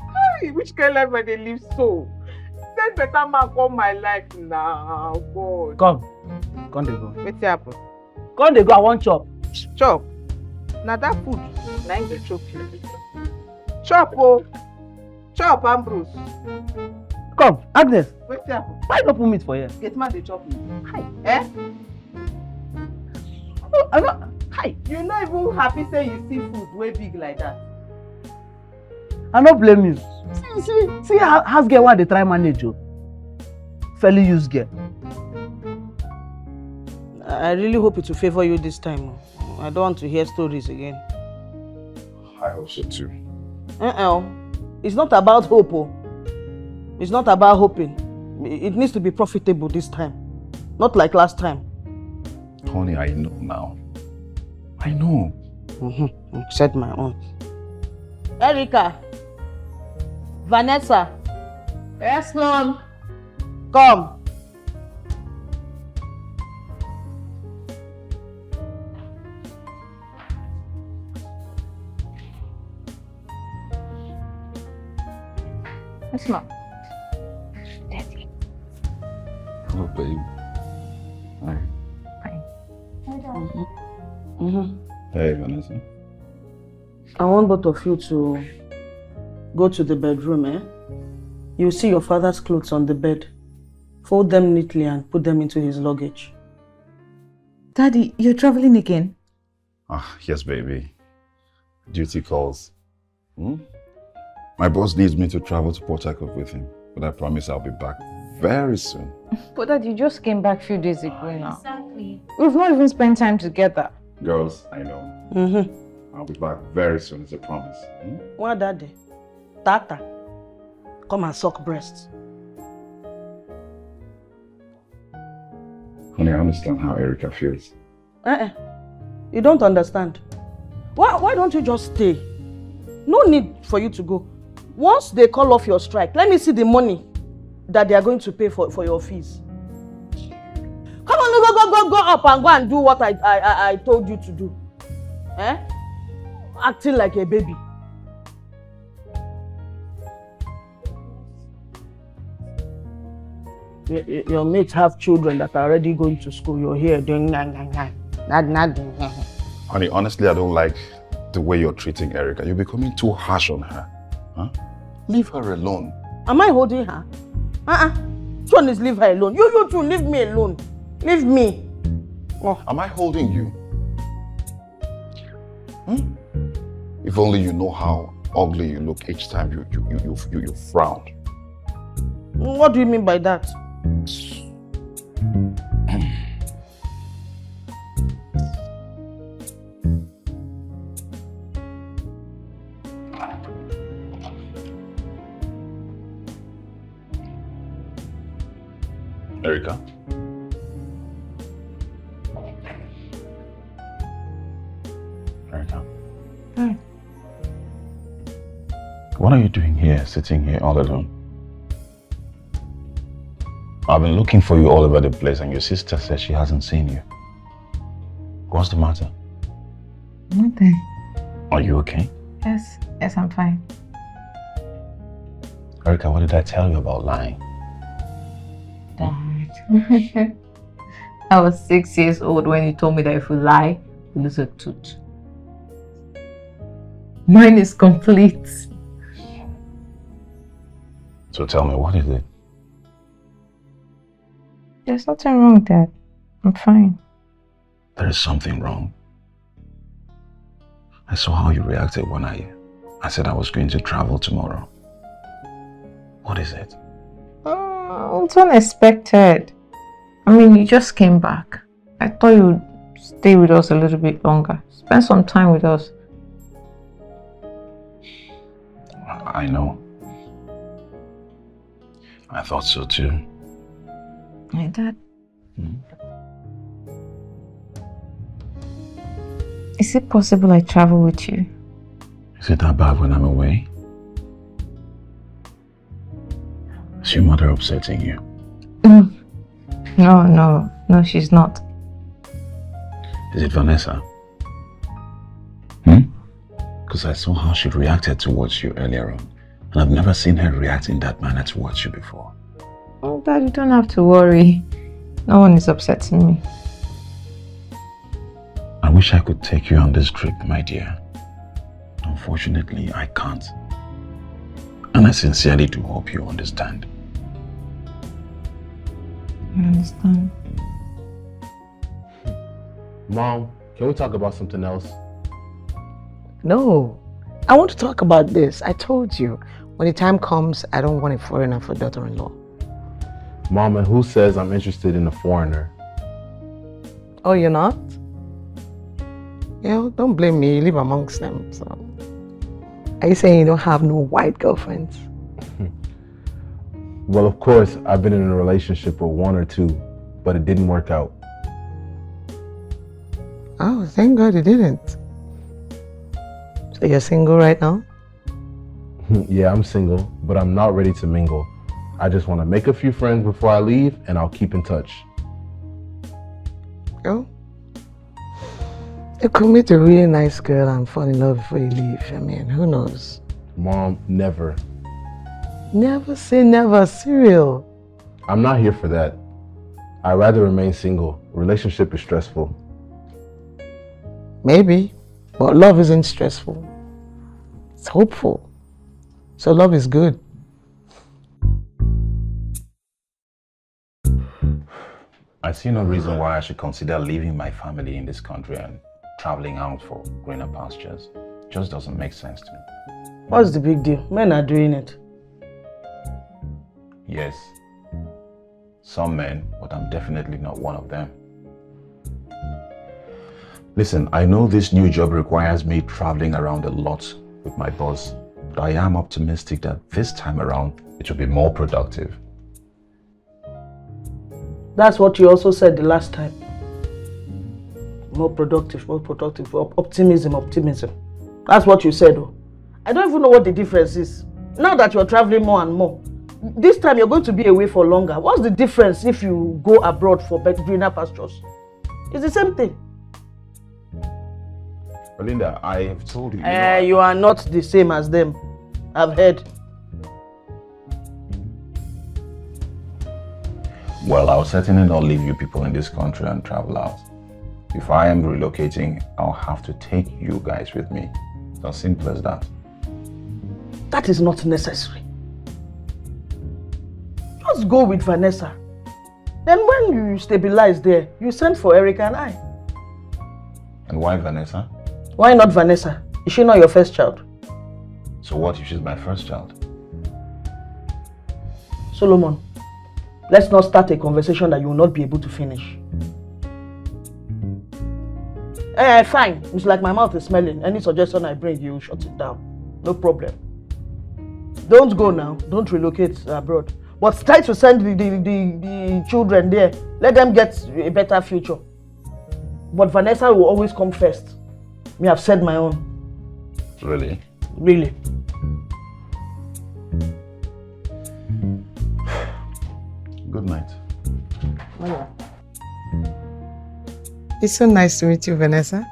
Hi! Which kind life I dey live so? Send better man come my life now, God. Come, come dey go. Wetin happen? Come dey go, I wan chop. Chop. Na that food na im dey choke you. Chop o. Chop Ambrose. Come, Agnes, Wetin happen? why you no put meat for here? Gate man dey chop me. Hi. Eh? No, I no. Hi, You no even happy say you see food wey big like that. I no blame you. See, see, see how house girl wey I dey try manage o. Fairly used girl. I really hope it will favor you this time. oh. I don't want to hear stories again. I also too. Uh-uh. It's not about hope. Oh. It's not about hoping. It needs to be profitable this time. Not like last time. Honey, I know now. I know. Mm-hmm. Said my own. Erica. Vanessa. Yes, mom. Come. Yes, mom. Hello, babe. Hi. Mm-hmm. Hey, Vanessa. I want both of you to go to the bedroom, eh? You see your father's clothes on the bed. Fold them neatly and put them into his luggage. Daddy, you're traveling again? Ah, yes, baby. Duty calls. Hmm? My boss needs me to travel to Port Harcourt with him, but I promise I'll be back very soon. But Dad, you just came back a few days ago now. Exactly. We've not even spent time together. Girls, I know. Mm-hmm. I'll be back very soon, it's a promise. Hmm? What daddy? Tata. Come and suck breasts. Honey, I understand how Erica feels. Uh-uh. You don't understand. Why, why don't you just stay? No need for you to go. Once they call off your strike, let me see the money that they are going to pay for, for your fees. Come on, go, go, go, go up and go and do what I, I, I, I told you to do. Eh? Acting like a baby. Your, mates have children that are already going to school. You're here doing nang, nang. Not, not doing. Honey, honestly, I don't like the way you're treating Erica. You're becoming too harsh on her. Huh? Leave her alone. Am I holding her? Uh-uh. Is leave her alone. You, you too, leave me alone. Leave me. Oh, Am I holding you? Hmm? If only you know how ugly you look each time you, you, you, you, you, you frown. what do you mean by that? Erica? Erica? Hi. Hmm. What are you doing here, sitting here all alone? I've been looking for you all over the place and your sister says she hasn't seen you. What's the matter? Nothing. Are you okay? Yes, yes, I'm fine. Erica, what did I tell you about lying? Dad. I was six years old when you told me that if you lie, you lose a tooth. Mine is complete. So tell me, what is it? There's nothing wrong, Dad. I'm fine. There is something wrong. I saw how you reacted when I, I said I was going to travel tomorrow. What is it? Oh, it's unexpected. I mean, you just came back. I thought you'd stay with us a little bit longer. Spend some time with us. I know. I thought so too. Hey, Dad. Hmm? Is it possible I travel with you? Is it that bad when I'm away? Is your mother upsetting you? Mm. No, no, no, she's not. Is it Vanessa? Hmm? Because I saw how she reacted towards you earlier on. And I've never seen her react in that manner towards you before. Oh, Dad, you don't have to worry. No one is upsetting me. I wish I could take you on this trip, my dear. Unfortunately, I can't. And I sincerely do hope you understand. I understand. Mom, can we talk about something else? No. I want to talk about this. I told you. When the time comes, I don't want a foreigner for daughter-in-law. Mom, and who says I'm interested in a foreigner? Oh, you're not? Yeah, don't blame me. You live amongst them, so. Are you saying you don't have no white girlfriends? Well, of course, I've been in a relationship with one or two, but it didn't work out. Oh, thank God it didn't. So you're single right now? yeah, I'm single, but I'm not ready to mingle. I just want to make a few friends before I leave, and I'll keep in touch. Oh. You could meet a really nice girl and fall in love before you leave. I mean, who knows? Mom, never. Never say never, Cyril. I'm not here for that. I'd rather remain single. Relationship is stressful. Maybe, but love isn't stressful. It's hopeful. So love is good. I see no reason why I should consider leaving my family in this country and traveling out for greener pastures. It Just doesn't make sense to me. What's the big deal? Men are doing it. Yes, some men, but I'm definitely not one of them. Listen, I know this new job requires me traveling around a lot with my boss, but I am optimistic that this time around it will be more productive. That's what you also said the last time. More productive, more productive. Optimism, optimism. That's what you said. I don't even know what the difference is. Now that you're traveling more and more, this time you're going to be away for longer. What's the difference if you go abroad for greener pastures? It's the same thing. Linda, I have told you. you know, Eh, you are not the same as them. I've heard. Well, I'll certainly not leave you people in this country and travel out. If I am relocating, I'll have to take you guys with me. It's as simple as that. That is not necessary. Just go with Vanessa. Then when you stabilize there, you send for Erica and I. And why Vanessa? Why not Vanessa? Is she not your first child? So what if she's my first child? Solomon, let's not start a conversation that you will not be able to finish. Eh, fine. It's like my mouth is smelling. Any suggestion I bring, you shut it down. No problem. Don't go now. Don't relocate abroad. But try to send the, the, the, the children there. Let them get a better future. But Vanessa will always come first. Me, have said my own. Really? Really. Good night. Oh, it's so nice to meet you, Vanessa.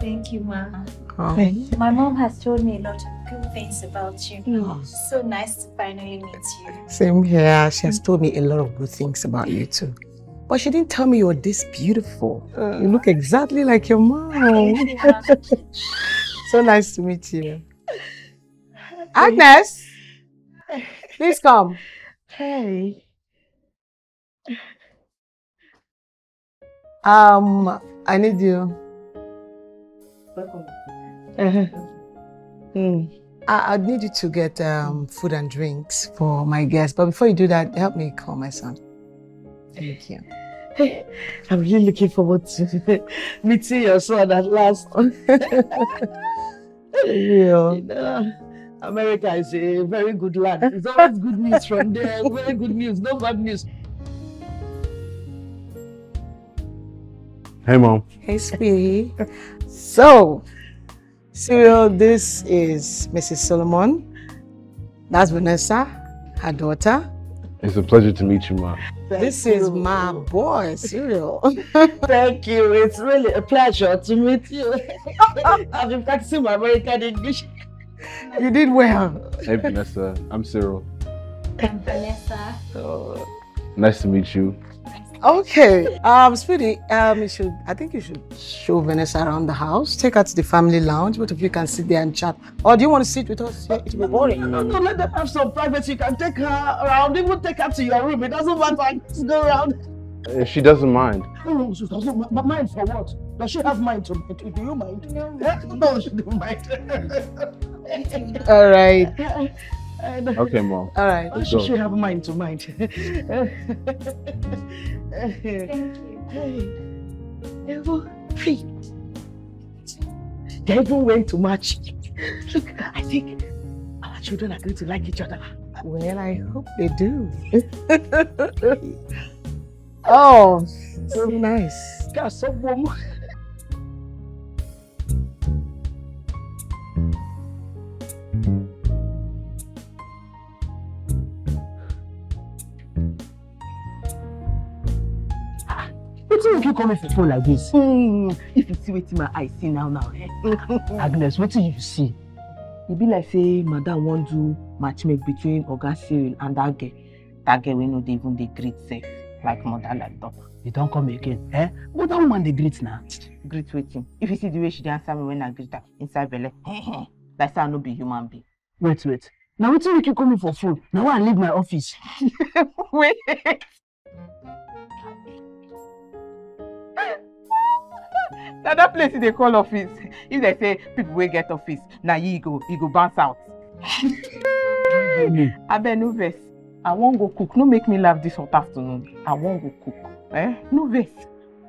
Thank you, Ma. Oh. My mom has told me a lot of good things about you. So nice to finally meet you. Same here. She has told me a lot of good things about you too. But she didn't tell me you're this beautiful. you look exactly like your mom. so nice to meet you. Agnes, please come. Hey. Um, I need you. Uh-huh. Hmm. I, I need you to get um, food and drinks for my guests. But before you do that, help me call my son. Thank you. Hey, I'm really looking forward to meeting your son at last. Yeah. You know, America is a very good land. It's always good news from there. Very good news, no bad news. Hey, Mom. Hey, sweetie. so, Cyril, this is Mrs. Solomon. That's Vanessa, her daughter. It's a pleasure to meet you, Mom. this is my boy, Cyril. Thank you. It's really a pleasure to meet you. I've been practicing my American English. you did well. Hey, Vanessa. I'm Cyril. I'm Vanessa. Nice to meet you. Okay, um, sweetie, um, you should. I think you should show Vanessa around the house. Take her to the family lounge. Both of you can sit there and chat. Or do you want to sit with us? here? It'll be boring. No, no, let them have some privacy. You can take her around, even take her to your room. It doesn't matter. Just go around. If she doesn't mind. No, no, she doesn't mi- mi- mind for what? Does she have mind to mind? Do you mind? No, no she don't mind. All right. And, Okay, Mom. All right. Let's she go. should have mind to mind. Thank you. Hey, Evo, free. They even went to match Look, I think our children are going to like each other. Well, I hope they do. oh, so nice. Got so warm. You come for phone like this? Hmm, if you see wetin my eye see now now, eh? Agnes, wetin you see? e be like say madam wan do matchmake between oga cyril and dat girl dat girl wey no dey even dey greet sef like mother like daughter. You don come again, eh? But that woman dey greet na. greet wetin if you see the way she dey answer me when i greet her inside belle like say i no be human being. Wait, wait. Na wetin make you come for phone? Na why I leave my office. wait. Na that place you dey call office if dem say people wey get office na you go you go bounce out. abeg no vex i wan go cook no make me laugh this hot afternoon i wan go cook eh no vex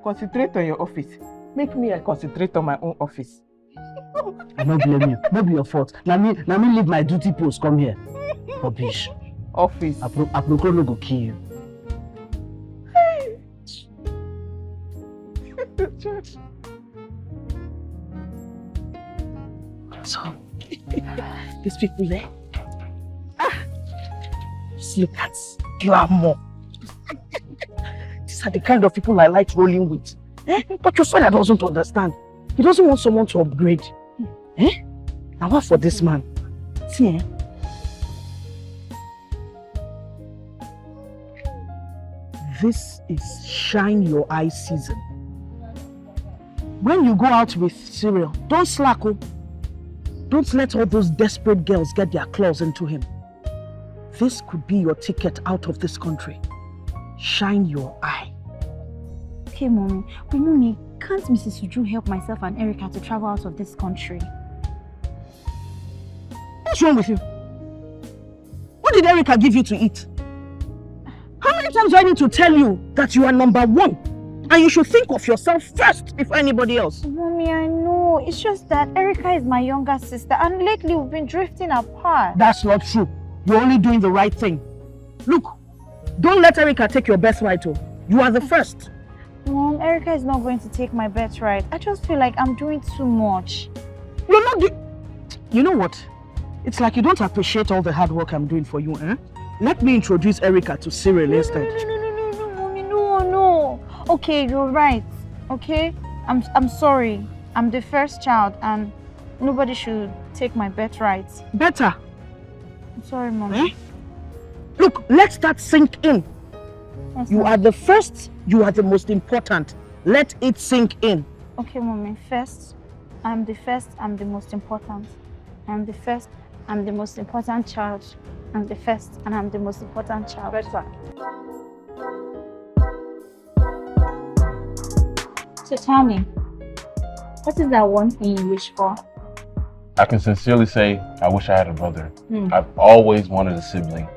concentrate on your office make me i concentrate on my own office. I no blame you. No be your fault. Na me, na me leave my duty post come here. Rubbish. office. Apro Aproko no go kill you. So, these people there, ah, just look at glamour. These are the kind of people I like rolling with. Eh? But your father doesn't understand. He doesn't want someone to upgrade. Eh? Now what for this man? See, eh? This is shine your eye season. When you go out with Cyril, don't slack. Oh. Don't let all those desperate girls get their claws into him. This could be your ticket out of this country. Shine your eye. Okay, mommy. But mommy, can't Mrs. Uju help myself and Erica to travel out of this country? What's wrong with you? What did Erica give you to eat? How many times do I need to tell you that you are number one? And you should think of yourself first before anybody else. Mommy, I know. It's just that Erica is my younger sister and lately we've been drifting apart. That's not true. You're only doing the right thing. Look, don't let Erica take your birthright. Oh. You are the first. Mom, Erica is not going to take my birthright. I just feel like I'm doing too much. You're not doing... You know what? It's like you don't appreciate all the hard work I'm doing for you, eh? Let me introduce Erica to Cyril instead. No, no, no, no, no, mommy, no, no. Okay, you're right. Okay? I'm, I'm sorry. I'm the first child and nobody should take my birthright. Better. I'm sorry, mommy. Eh? Look, let that sink in. Yes, You ma'am. are the first, you are the most important. Let it sink in. Okay, mommy. First, I'm the first, I'm the most important. I'm the first, I'm the most important child. I'm the first, and I'm the most important child. Better. So tell me, what is that one thing you wish for? I can sincerely say I wish I had a brother. Hmm. I've always wanted a sibling.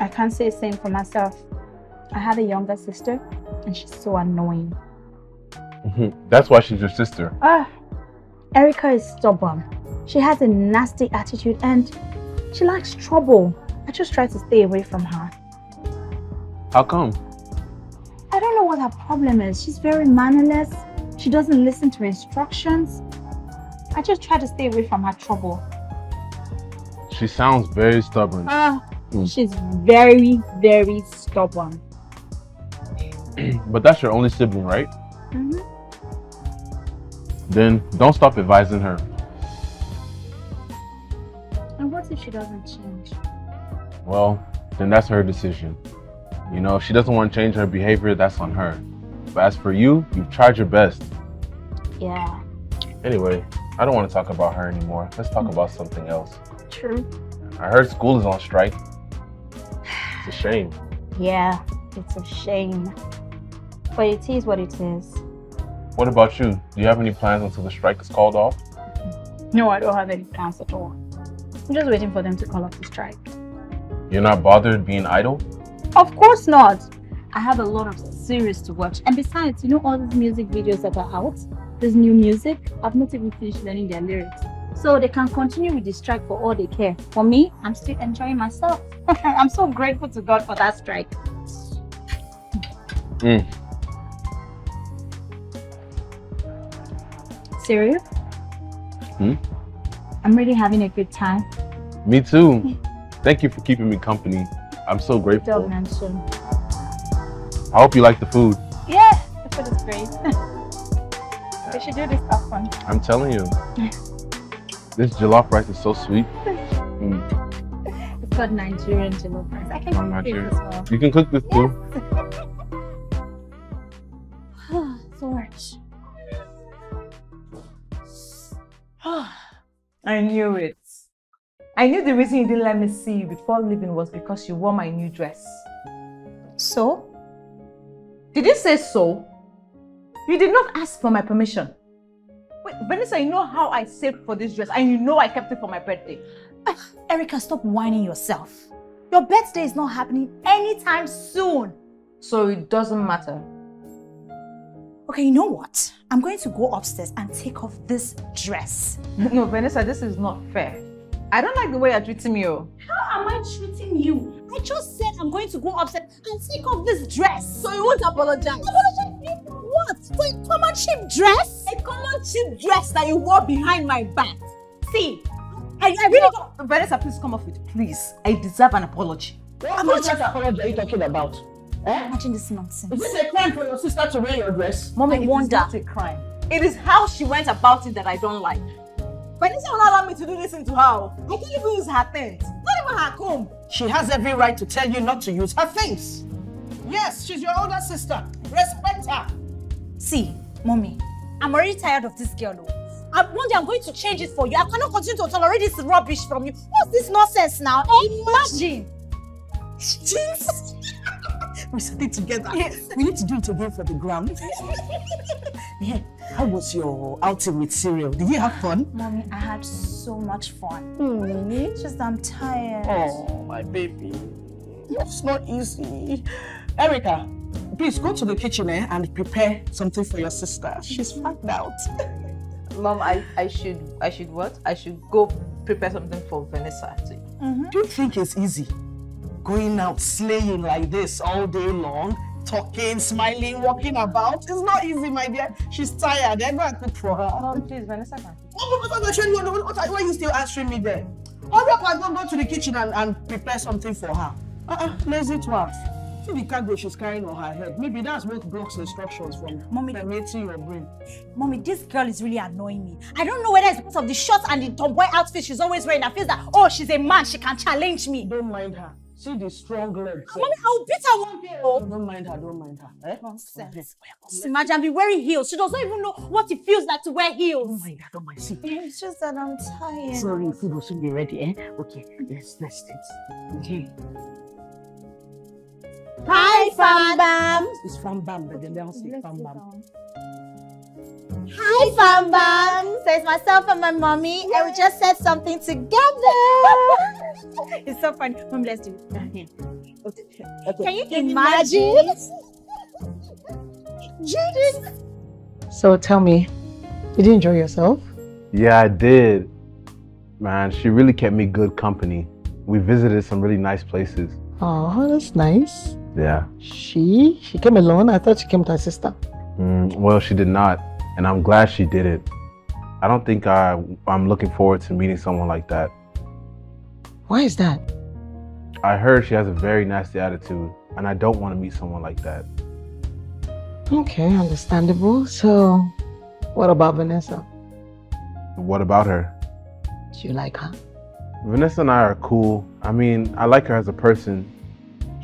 I can't say the same for myself. I had a younger sister, and she's so annoying. That's why she's your sister. Ah, Erica is stubborn. She has a nasty attitude and she likes trouble. I just try to stay away from her. How come? I don't know what her problem is. She's very mannerless. She doesn't listen to instructions. I just try to stay away from her trouble. She sounds very stubborn. Ah, Hmm. she's very, very stubborn. but that's your only sibling, right? Mhm. Then don't stop advising her. And what if she doesn't change? Well, then that's her decision. You know, if she doesn't want to change her behavior, that's on her. But as for you, you've tried your best. Yeah, Anyway, I don't want to talk about her anymore. Let's talk mm-hmm. about something else. true. I heard school is on strike. It's a shame. Yeah, it's a shame. But it is what it is. What about you? Do you have any plans until the strike is called off? No, I don't have any plans at all. I'm just waiting for them to call off the strike. You're not bothered being idle? Of course not. I have a lot of series to watch. And besides, you know all these music videos that are out? This new music? I've not even finished learning their lyrics. so they can continue with the strike for all they care. For me, I'm still enjoying myself. I'm so grateful to God for that strike. Mm. Serious? Hmm? I'm really having a good time. Me too. Thank you for keeping me company. I'm so grateful. Dog Nancy. I hope you like the food. Yeah, the food is great. we should do this often. I'm telling you. This jollof rice is so sweet. Mm, It's got Nigerian jollof rice. I can I'm cook this as well. You can cook this too. so much. I knew it. I knew the reason you didn't let me see you before leaving was because you wore my new dress. So? Did you say so? You did not ask for my permission. Wait, Vanessa, you know how I saved for this dress and you know I kept it for my birthday. Erica, stop whining yourself. Your birthday is not happening anytime soon. So it doesn't matter. Okay, you know what? I'm going to go upstairs and take off this dress. No, Vanessa, this is not fair. I don't like the way you're treating me. Oh. How am I treating you? I just said I'm going to go upstairs and take off this dress. So you won't apologize? Apologize what? For a common cheap dress? A common cheap dress that you wore behind my back. See, I, I really don't. Vanessa, please come off it, please. I deserve an apology. What what kind of apology are you talking about? Eh? Imagine this nonsense. Is this a crime for your sister to wear your dress? Mommy, I it is wonder. not a crime. It is how she went about it that I don't like. Vanessa will not allow me to do this into her. I can't even use her things. Not even her comb. She has every right to tell you not to use her things. Yes, she's your older sister. Respect her. See, mommy, I'm already tired of this girl. I, one day I'm going to change it for you. I cannot continue to tolerate this rubbish from you. What's this nonsense now? Imagine. Jesus. We're sitting together. We need to do it again for the ground. yeah. How was your outing with Cyril? Did you have fun? Mommy, I had so much fun. Mm. Just I'm tired. Oh, my baby. It's not easy. Erica, please go to the kitchen eh, and prepare something for your sister. She's found out. Mom, I, I should I should what? I should go prepare something for Vanessa too. Do you think it's easy? Going out slaying like this all day long, talking, smiling, walking about? It's not easy, my dear. She's tired. I'm going to cook for her. Mom, please, Vanessa can Oh, but, what, why are you still answering me there? Hurry up and go, go to the kitchen and, and prepare something for her. Uh-uh, lazy twat. See the cargo she's carrying on her head. Maybe that's what blocks instructions from Mommy- permeating your brain. Mommy, this girl is really annoying me. I don't know whether it's because of the shorts and the tomboy outfit she's always wearing. I feel that, oh, she's a man, she can challenge me. Don't mind her. See the strong legs. eh? Mommy, I'll beat her one day. Oh. Don't mind her, don't mind her. Eh? Nonsense. Just imagine be wearing heels. She doesn't even know what it feels like to wear heels. Don't mind her, don't mind. See, It's just that I'm tired. sorry, food will soon be ready, eh? Okay, let's, let's eat. Okay. Hi, Fam Bam. It's from Bam, but then they'll say Bam Bam. Hi, Fam Bam. So it's myself and my mommy, and we just said something together. it's so funny. Mom, let's do it. Okay. okay. Can you imagine? Jinx. So tell me, did you enjoy yourself? Yeah, I did. Man, she really kept me good company. We visited some really nice places. Oh, that's nice. Yeah. She? She came alone? I thought she came with her sister. Mm, well, she did not, and I'm glad she did it. I don't think I, I'm looking forward to meeting someone like that. Why is that? I heard she has a very nasty attitude, and I don't want to meet someone like that. Okay, understandable. So, what about Vanessa? What about her? Do you like her? Vanessa and I are cool. I mean, I like her as a person.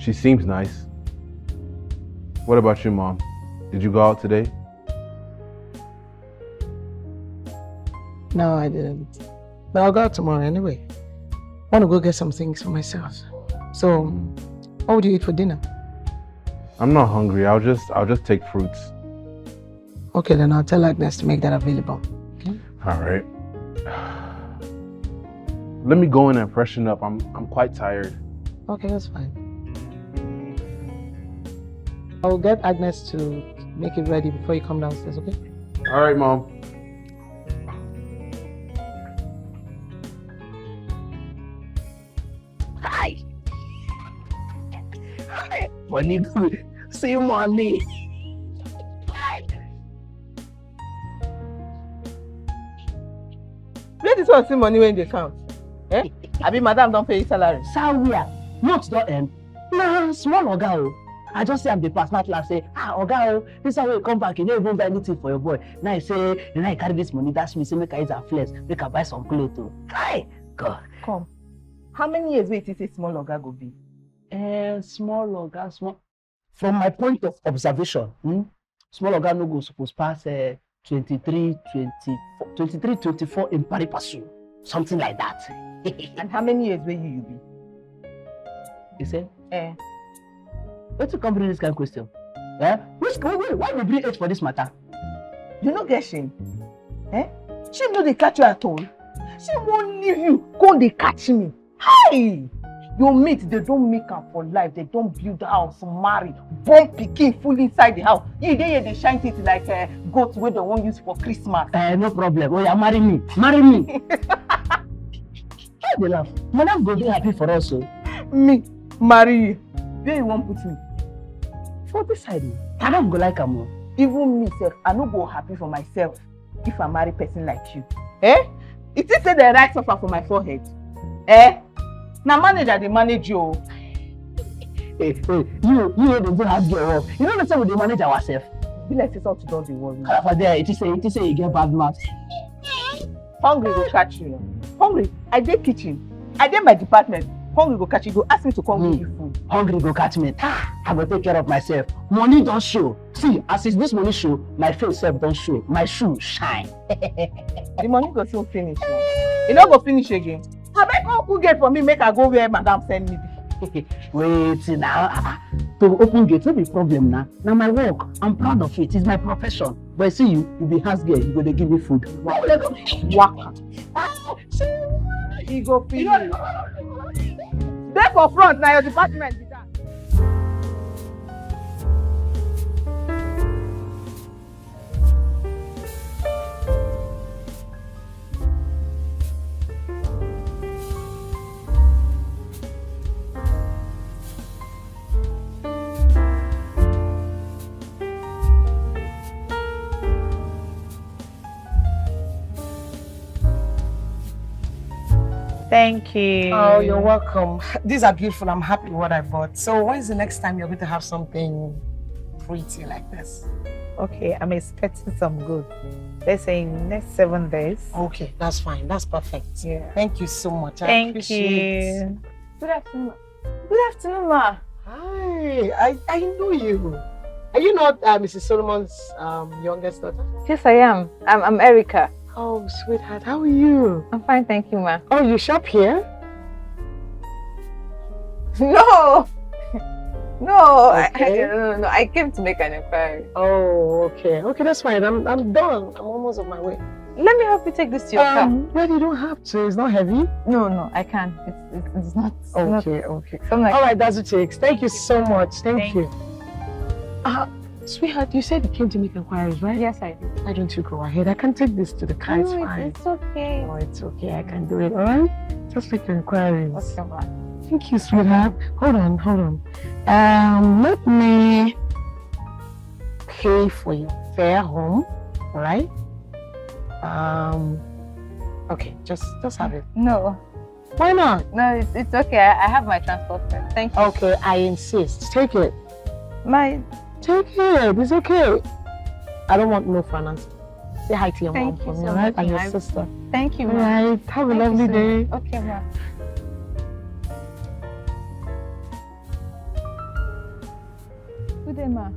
She seems nice. What about you, Mom? Did you go out today? No, I didn't. But I'll go out tomorrow anyway. I want to go get some things for myself. So, what would you eat for dinner? I'm not hungry. I'll just I'll just take fruits. Okay, then I'll tell Agnes to make that available. Okay? All right. Let me go in and freshen up. I'm I'm quite tired. Okay, that's fine. I'll get Agnes to make it ready before you come downstairs, okay? All right, Mom. Hi. Hi. Money good. See money. Where this one see money when they count? Eh? I mean, madam don't pay salary. Salary. Not the end. Nah, small or girl. I just say I'm the pass, not laugh say, ah, oga o, this wey you come back, you no even buy anything for your boy. Now you say, now you carry this money, that's me, say make I use am flex, make I buy some clothes o. Hi, God. Come. How many years you think say small oga go be? Eh, small oga, small. From my point of observation, hmm, small oga no go suppose pass uh, 23, 24, 23, 24 in pari passu. Something like that. And how many years will you you be? You say? Eh. Wetin come bring this kind of question? Eh? Which, wait, wait, why we bring age for this matter? You no get shame? Eh? Shame no dey catch you at all. Shame wan leave you go dey catch me. Hi! Your mate dey don make am for life, dey don build house, marry, born pikin full inside the house. You dey here dey shine teeth like uh, goat wey dem wan use for Christmas. Eh, no problem. Oh yeah, marry me. Marry me. Why dey laugh? Madam go dey happy for us o. Me marry you. Where you wan put me? For this side o. Madam go like am o. Even me sef, I no go happy for myself if I marry person like you. Eh? You think say the right suffer for my forehead? Eh? Na manager dey manage you o. Hey, hey, you, you wey dey do house girl work, you no know say we dey manage ourselves. Be like say something don dey worry me. For there, it is say, it is say you get bad mouth. Hungry go catch you. Hungry, I dey kitchen. I dey my department. Hungry go catch you, go ask me to come Hmm. give you. Hungry go catch me. Ah, I go take care of myself. Money don't show. See, as is this money show, my face sef don show. My shoe shine. The money go soon finish now. E no go finish again. Abeg come open get for me make I go where madam send me. Wait now. Ah, ah. To open gate no be problem now. Now my work. I'm proud of it. It's my profession. But I see you, you be house girl, you go dey give me food. Waka. E go finish. Dey for front na your department Thank you. Oh, you're welcome. These are beautiful. I'm happy with what I bought. So when's the next time you're going to have something pretty like this? Okay, I'm expecting some good. They're saying next seven days. Okay, that's fine. That's perfect. Yeah. Thank you so much. I Thank appreciate you. Good afternoon. Good afternoon, ma. Hi, I, I know you. Are you not uh, Mrs. Solomon's um, youngest daughter? Yes, I am. I'm, I'm Erica. Oh, sweetheart, how are you? I'm fine, thank you, ma. Oh, you shop here? No! No, I, I, Okay. no, no, no. I came to make an inquiry. Oh, okay. Okay, that's fine. I'm, I'm done. I'm almost on my way. Let me help you take this to your Um, well, you don't have to. It's not heavy. No, no, I can. It's, it's, it's not. It's not Okay, okay. like All right, that's what it takes. Thank you so much. Thank, Thank you. Uh, sweetheart, you said you came to make inquiries, right? Yes, I did. Why don't you go ahead? I can take this to the car. It's No, fine. it's, okay. Oh, it's okay. I can do it. All right? Just make your inquiries. Okay, ma. Thank you, sweetheart. Hold on, hold on. Um, let me pay for your fare home. All right? Um, okay, just just have it. No, Why not? no, it's, it's okay. I, I have my transport fare. Thank you. Okay, I insist. Take it. My, Take it. It's okay. I don't want no finance. Say hi to your Thank mom for you me, so all right? much, And your ma. sister. thank you, All ma. right. Have a Thank lovely so day. much. Okay, ma. Good day, ma.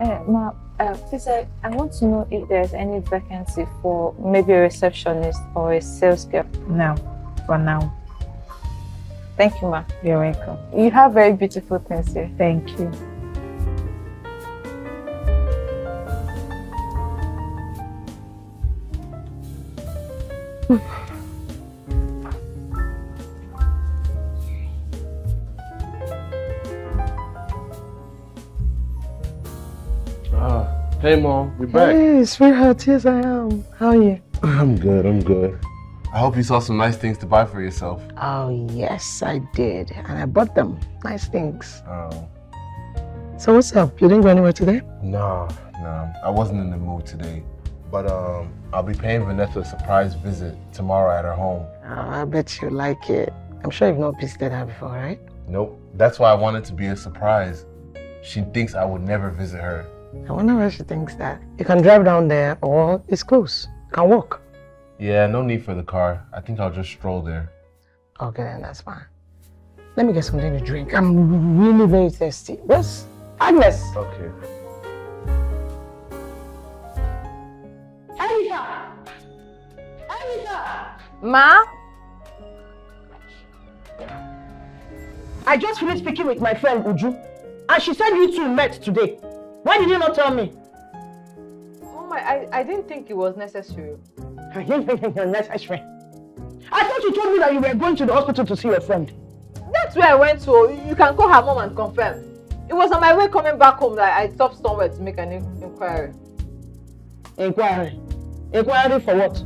Uh, ma, uh, please, I, I want to know if there's any vacancy for maybe a receptionist or a sales girl. No, for now. Thank you, ma. You're welcome. You have very beautiful things here. Thank you. Ah, hey, mom, you're back. Hey, sweetheart. Yes, I am. How are you? I'm good. I'm good. I hope you saw some nice things to buy for yourself. Oh, yes, I did. And I bought them. Nice things. Oh, So what's up? You didn't go anywhere today? No, no, I wasn't in the mood today. But um, I'll be paying Vanessa a surprise visit tomorrow at her home. Oh, I bet you like it. I'm sure you've not visited her before, right? Nope. That's why I want it to be a surprise. She thinks I would never visit her. I wonder why she thinks that. You can drive down there or it's close. You can walk. Yeah, no need for the car. I think I'll just stroll there. Okay, then that's fine. Let me get something to drink. I'm really very thirsty. Where's Agnes? Okay. Ma? I just finished speaking with my friend Uju, and she said you two met today. Why did you not tell me? Mom, I, I didn't think it was necessary. necessary. I thought you told me that you were going to the hospital to see your friend. That's where I went to. You can call her mom and confirm. It was on my way coming back home that I stopped somewhere to make an inquiry. Inquiry? Inquiry for what?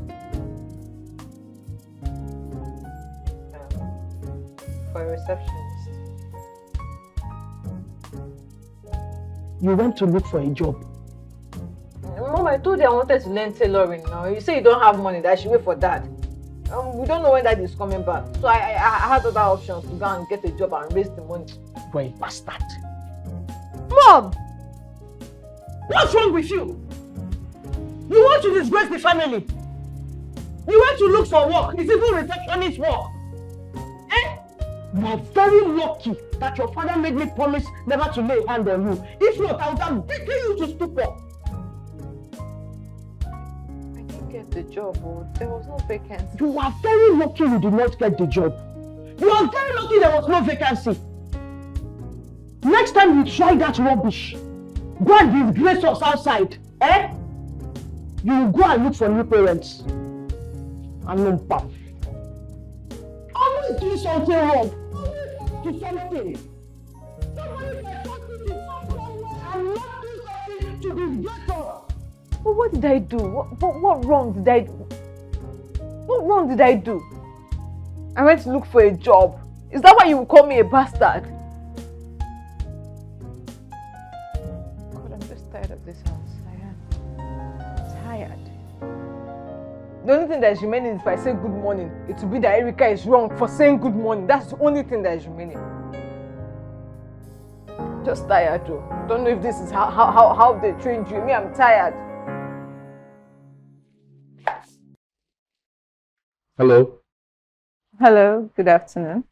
For a receptionist. You went to look for a job. Mom, I told you I wanted to learn tailoring now. You say you don't have money, that I should wait for dad. Um, we don't know when dad is coming back. So I, I, I had other options to go and get a job and raise the money. Boy, bastard. Mom! What's wrong with you? You want to disgrace the family. You went to look for work. It's even receptionist work. Eh? You are very lucky that your father made me promise never to lay a hand on you. If not, I would have beaten you to stupor. I didn't get the job, oh. there was no vacancy. You are very lucky you did not get the job. You are very lucky there was no vacancy. Next time you try that rubbish, go and disgrace us outside, eh? You will go and look for new parents. I'm no pap. Do something wrong. To something. But what did I do? What, what, what wrong did I do? What wrong did I do? I went to look for a job. Is that why you call me a bastard? The only thing that is remaining is if I say good morning, it will be that Erica is wrong for saying good morning. That's the only thing that is remaining. Just tired, Joe. Don't know if this is how, how, how, how they trained you. Me, I'm tired. Hello. Hello, good afternoon.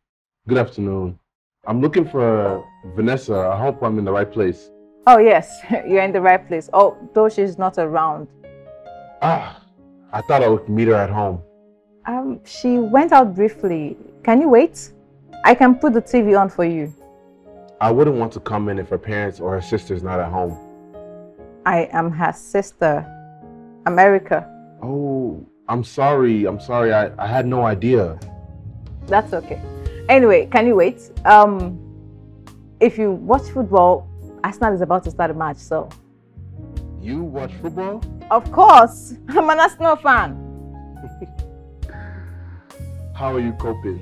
Good afternoon. I'm looking for Vanessa. I hope I'm in the right place. Oh, yes, you're in the right place. Oh, though she's not around. Ah, I thought I would meet her at home. Um, she went out briefly. Can you wait? I can put the TV on for you. I wouldn't want to come in if her parents or her sister's not at home. I am her sister, Erica. Oh, I'm sorry. I'm sorry. I, I had no idea. That's okay. Anyway, can you wait? Um, if you watch football, Arsenal is about to start a match, so. You watch football? Of course, I'm an Arsenal fan. How are you coping?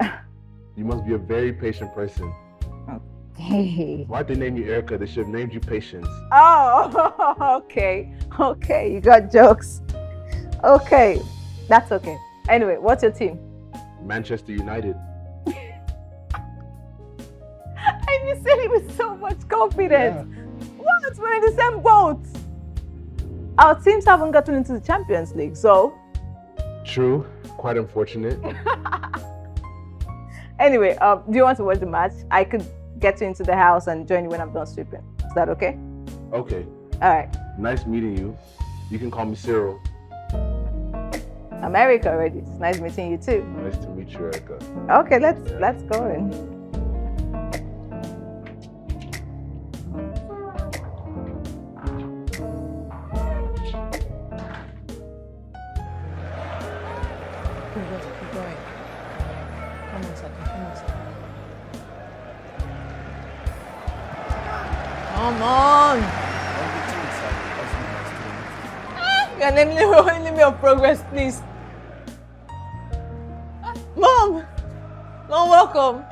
you must be a very patient person. Hey. Why'd they name you Erica? They should have named you Patience. Oh, okay. Okay, you got jokes. Okay, that's okay. Anyway, what's your team? Manchester United. And you said it with so much confidence. We're in the same boat. Our teams haven't gotten into the Champions League, so. True. Quite unfortunate. Anyway, um, do you want to watch the match? I could get you into the house and join you when I'm done sweeping. Is that okay? Okay. All right. Nice meeting you. You can call me Cyril. America already. It's nice meeting you too. Nice to meet you, Erica. Okay, let's let's go in. You're naming me of progress, please. Mom! Mom, welcome.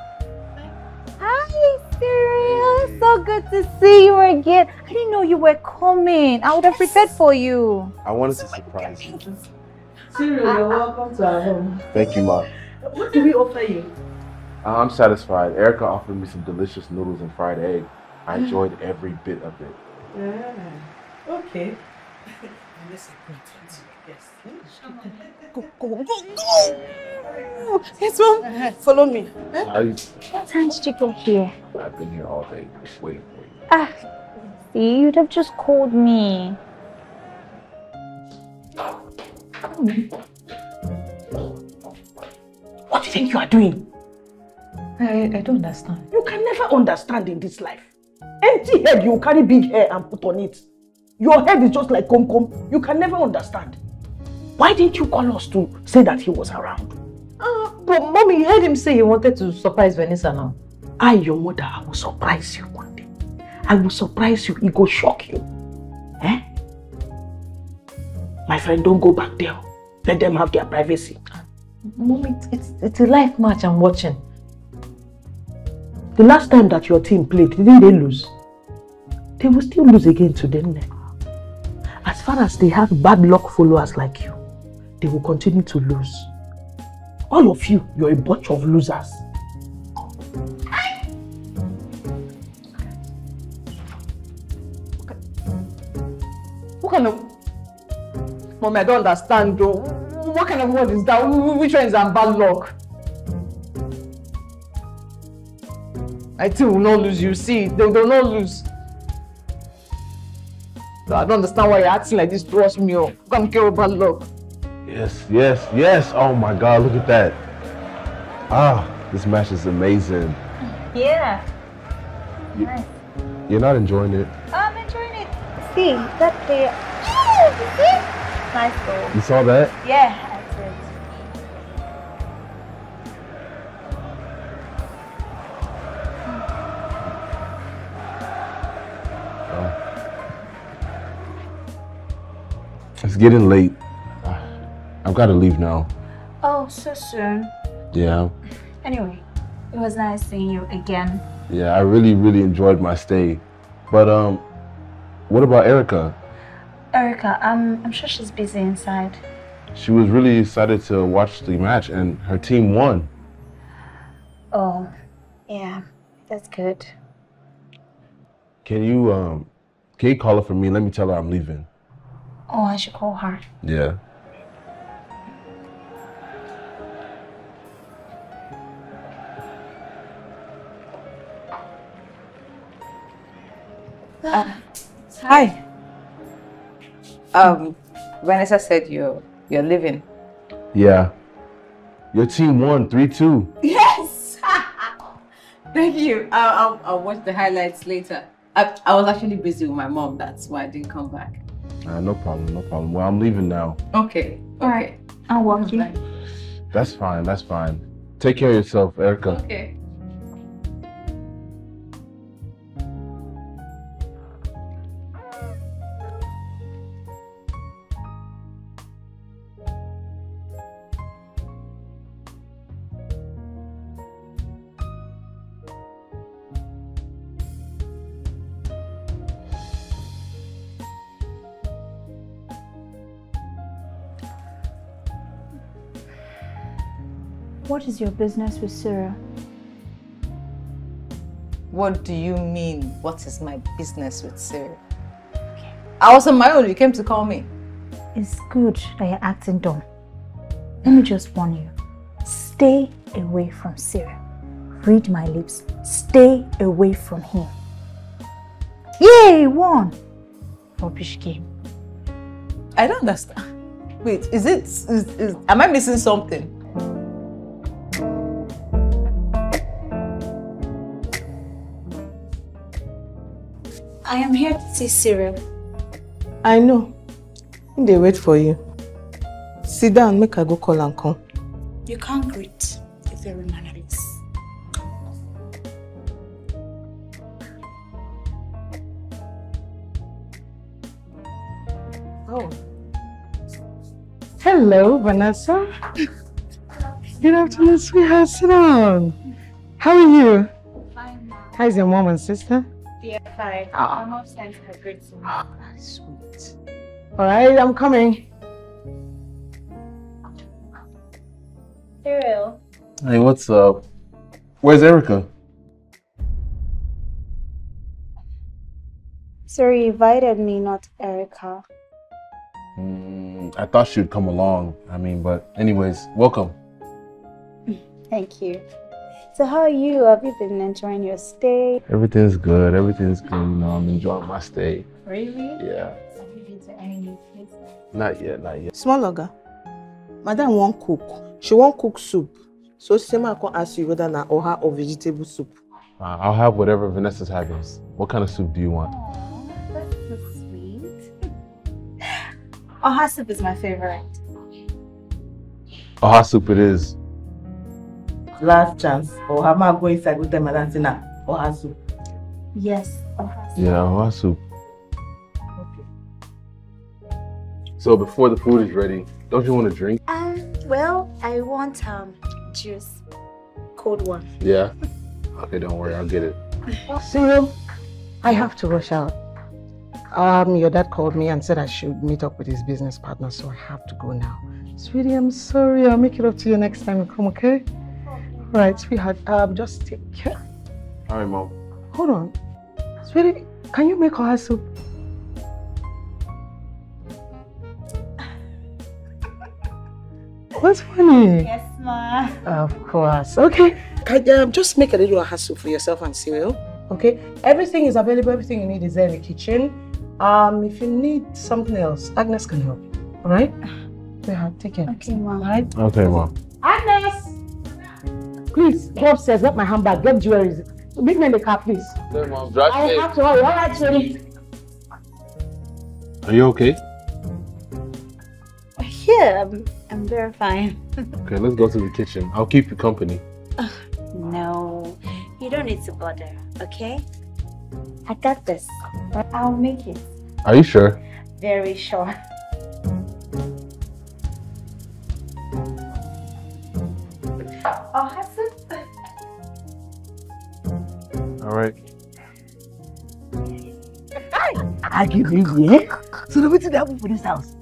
Hi, Cyril. So good to see you again. I didn't know you were coming. I would have prepared for you. I wanted to surprise you. Cyril, you're welcome to our home. Thank you, Mom. What do we offer you? Uh, I'm satisfied. Erica offered me some delicious noodles and fried egg. I enjoyed every bit of it. Yeah. Okay. Go, go, go, go! Yes, mom. Follow me. I, What time did you get here? I've been here all day just waiting for you. Ah, see, you'd have just called me. What do you think you are doing? I, I don't understand. You can never understand in this life. Empty head, you carry big hair and put on it. Your head is just like comb. You can never understand. Why didn't you call us to say that he was around? Uh, but mommy, you heard him say he wanted to surprise Vanessa now. I, your mother, I will surprise you one day. I will surprise you. It will shock you. Eh? My friend, don't go back there. Let them have their privacy. Mommy, it's, it's, it's a live match I'm watching. The last time that your team played, didn't they lose? They will still lose again today. As far as they have bad luck followers like you, they will continue to lose. All of you, you're a bunch of losers. What kind of... Mommy, I don't understand though. What kind of word is that? Which one is that bad luck? I think will not lose, you see. They will not lose. So I don't understand why you're acting like this towards me. Oh. Come care about bad luck. Yes, yes, yes. Oh my God, look at that. Ah, this match is amazing. Yeah. You- Nice. You're not enjoying it. I'm enjoying it. See, that player. See? Nice goal. You saw that? Yeah, It's getting late. I've got to leave now. Oh, so soon. Yeah, Anyway, it was nice seeing you again. yeah. I really, really enjoyed my stay. But um, what about Erica? Erica, I'm, I'm sure she's busy inside. She was really excited to watch the match, and her team won. Oh, yeah, that's good. Can you um, can you call her for me? Let me tell her I'm leaving. Oh, I should call her. Yeah. Hi. Um, Vanessa said you're you're leaving. Yeah. Your team won three two. Yes. Thank you. I'll, I'll I'll watch the highlights later. I I was actually busy with my mom. That's why I didn't come back. Uh, no problem, no problem. Well, I'm leaving now. Okay. All right. I'll walk you. That's fine. That's fine. Take care of yourself, Erica. Okay. Your business with Cyril? What do you mean? What is my business with Cyril? I was on my own. You came to call me. It's good that you're acting dumb. Let me just warn you. Stay away from Cyril. Read my lips. Stay away from him. Yay, won! Rubbish game. I don't understand. Wait, is it? Is, is, am I missing something? I am here to see Cyril. I know. They wait for you. Sit down, make I go call and come. You can't greet a very mannerless. Oh. Hello, Vanessa. Good afternoon, sweetheart. Sit down. How are you? Fine. How's your mom and sister? Yeah, fine. Ah. My mom sent her great to me. Oh, that's sweet. All right, I'm coming. Cyril. Hey, what's up? Where's Erica? Sorry, you invited me, not Erica. Mm, I thought she'd come along. I mean, but anyways, welcome. Thank you. So how are you? Have you been enjoying your stay? Everything's good. Everything's good. You know, I'm enjoying my stay. Really? Yeah. Have you been to any new places? Not yet. Not yet. Small oga. Madam won't cook. She won't cook soup. So Sema can ask you whether na oha or vegetable soup. Uh, I'll have whatever Vanessa's having. What kind of soup do you want? That's so sweet. Oha soup is my favorite. Oha soup it is. Last chance. Or have ma go inside go tell madam say na oha soup. Yes, oha soup. Yeah, oha soup. So before the food is ready, don't you want to drink? Um, well, I want um juice. Cold one. Yeah. Okay, don't worry. I'll get it. Cyril, I have to rush out. Um, your dad called me and said I should meet up with his business partner, so I have to go now. Sweetie, I'm sorry. I'll make it up to you next time you come, okay? Right, sweetheart. Um, just take care. All right, mom. Hold on. Sweetie, can you make her soup? What's funny? Yes, ma. Of course. Okay. Can, um, just make a little oha soup for yourself and Cyril. Okay. Everything is available. Everything you need is there in the kitchen. Um, if you need something else, Agnes can help you. All right? Yeah, take care. Okay, mom. All right? Okay, mom. Agnes! Please, go upstairs. Get my handbag. Get jewelry. Meet me in the car, please. Okay, mom. Drive I have to hurry. All right, sweetie. Are you okay? Yeah, I'm, I'm very fine. Okay, let's go to the kitchen. I'll keep you company. No, you don't need to bother, okay? I got this. I'll make it. Are you sure? Very sure. Soup. All right. I give you, yeah? So the dey happen for this house?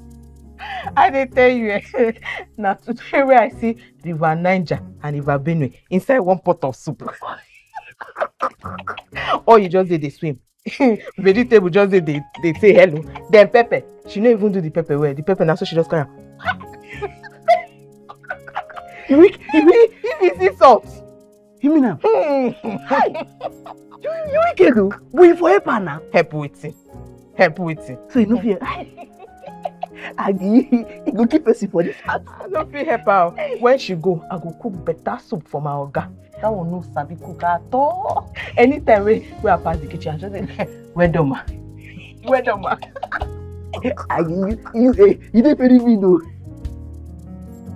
I dey tell you, eh, na today I see River Niger and River Benue inside one pot of soup. Or you just dey dey swim. Vegetable just dey dey dey say hello. Then pepper, she no even do the pepper well. The pepper na so she just carry am. You you you see salt. You mean am? Hmm. You you wicked o. You for help her na. Help wetin? Help wetin? So you no fit Agi, you go keep person for this house. I no fit help her. When she go, I go cook better soup for my oga. That one no sabi cook at all. Anytime wey wey I pass the kitchen, I just say, well done ma. Well done ma. Agi, you you eh, you dey very mean o.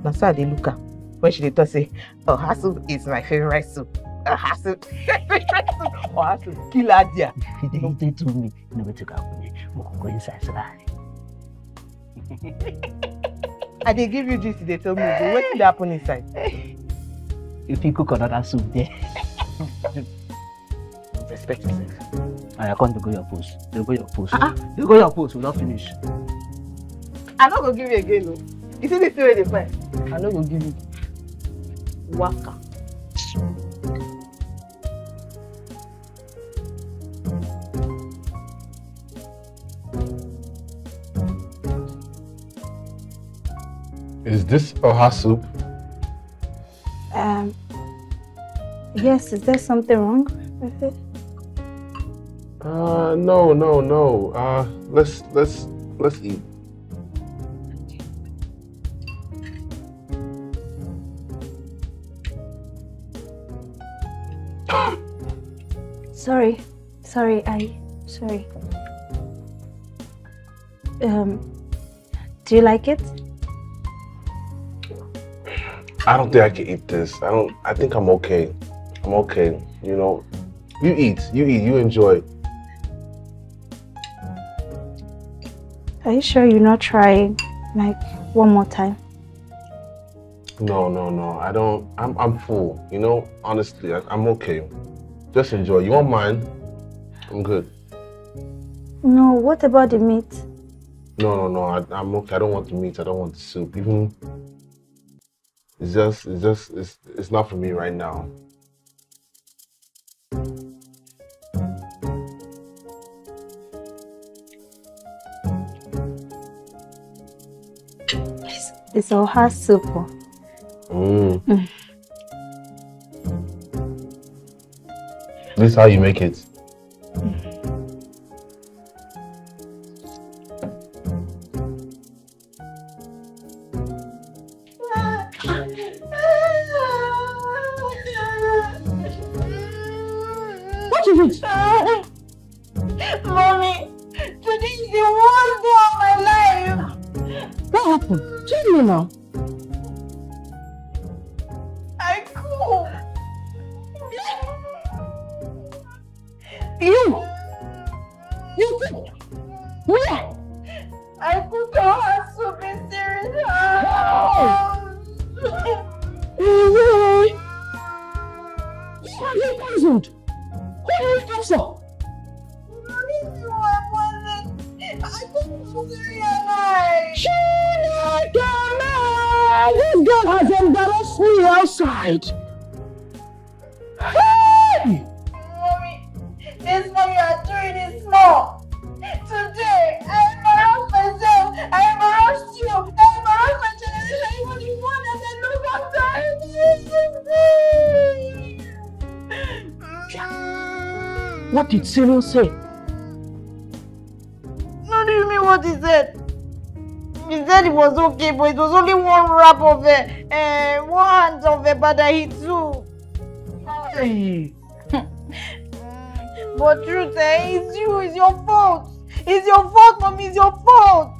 Na so I dey look am when she talk say, oha soup is my favourite soup. Oha soup, favourite soup. Oha soup, kill her. You dey you dey to me. You no take am me. We go inside. I dey give you you dey tell me, but wetin dey happen inside? You fit cook another soup there. Respect yourself. I to go your post. Dey go your post. Ah, Dey go your post. We don finish. I no go give you again o. You see this thing wey dey find? I no go give you. Waka. Is this oha soup? Um, yes, is there something wrong with it? Uh, no, no, no. Uh, let's let's let's eat. Sorry, sorry, I, sorry. Um, do you like it? I don't think I can eat this. I don't. I think I'm okay. I'm okay. You know, you eat. You eat. You enjoy. Are you sure you're not trying, like, one more time? No, no, no. I don't. I'm I'm full. You know, honestly, I, I'm okay. Just enjoy. You want mine? I'm good. No, what about the meat? No, no, no. I, I'm okay. I don't want the meat. I don't want the soup. Even it's just, it's just, it's, it's not for me right now. It's oha soup. Mm. This is how you make it. Of uh, one hand of he took. Hey! But truth, eh, it's you, it's your fault. It's your fault, mommy, it's your fault.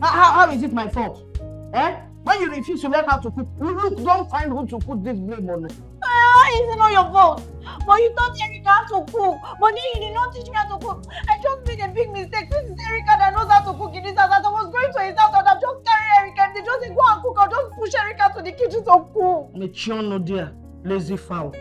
How, how, how is it my fault? Eh? When you refuse to learn how to cook, look, don't find who to put this blame on. Ah, it's not your fault. But you taught Erica how to cook. But then you did not teach me how to cook. I just made a big mistake. This is Erica that knows how to cook in this house. As I was going to his house, I would have just carried Erica. If they just say, go and cook, I'll just push Erica to the kitchen to cook. Michiono dear, lazy fowl.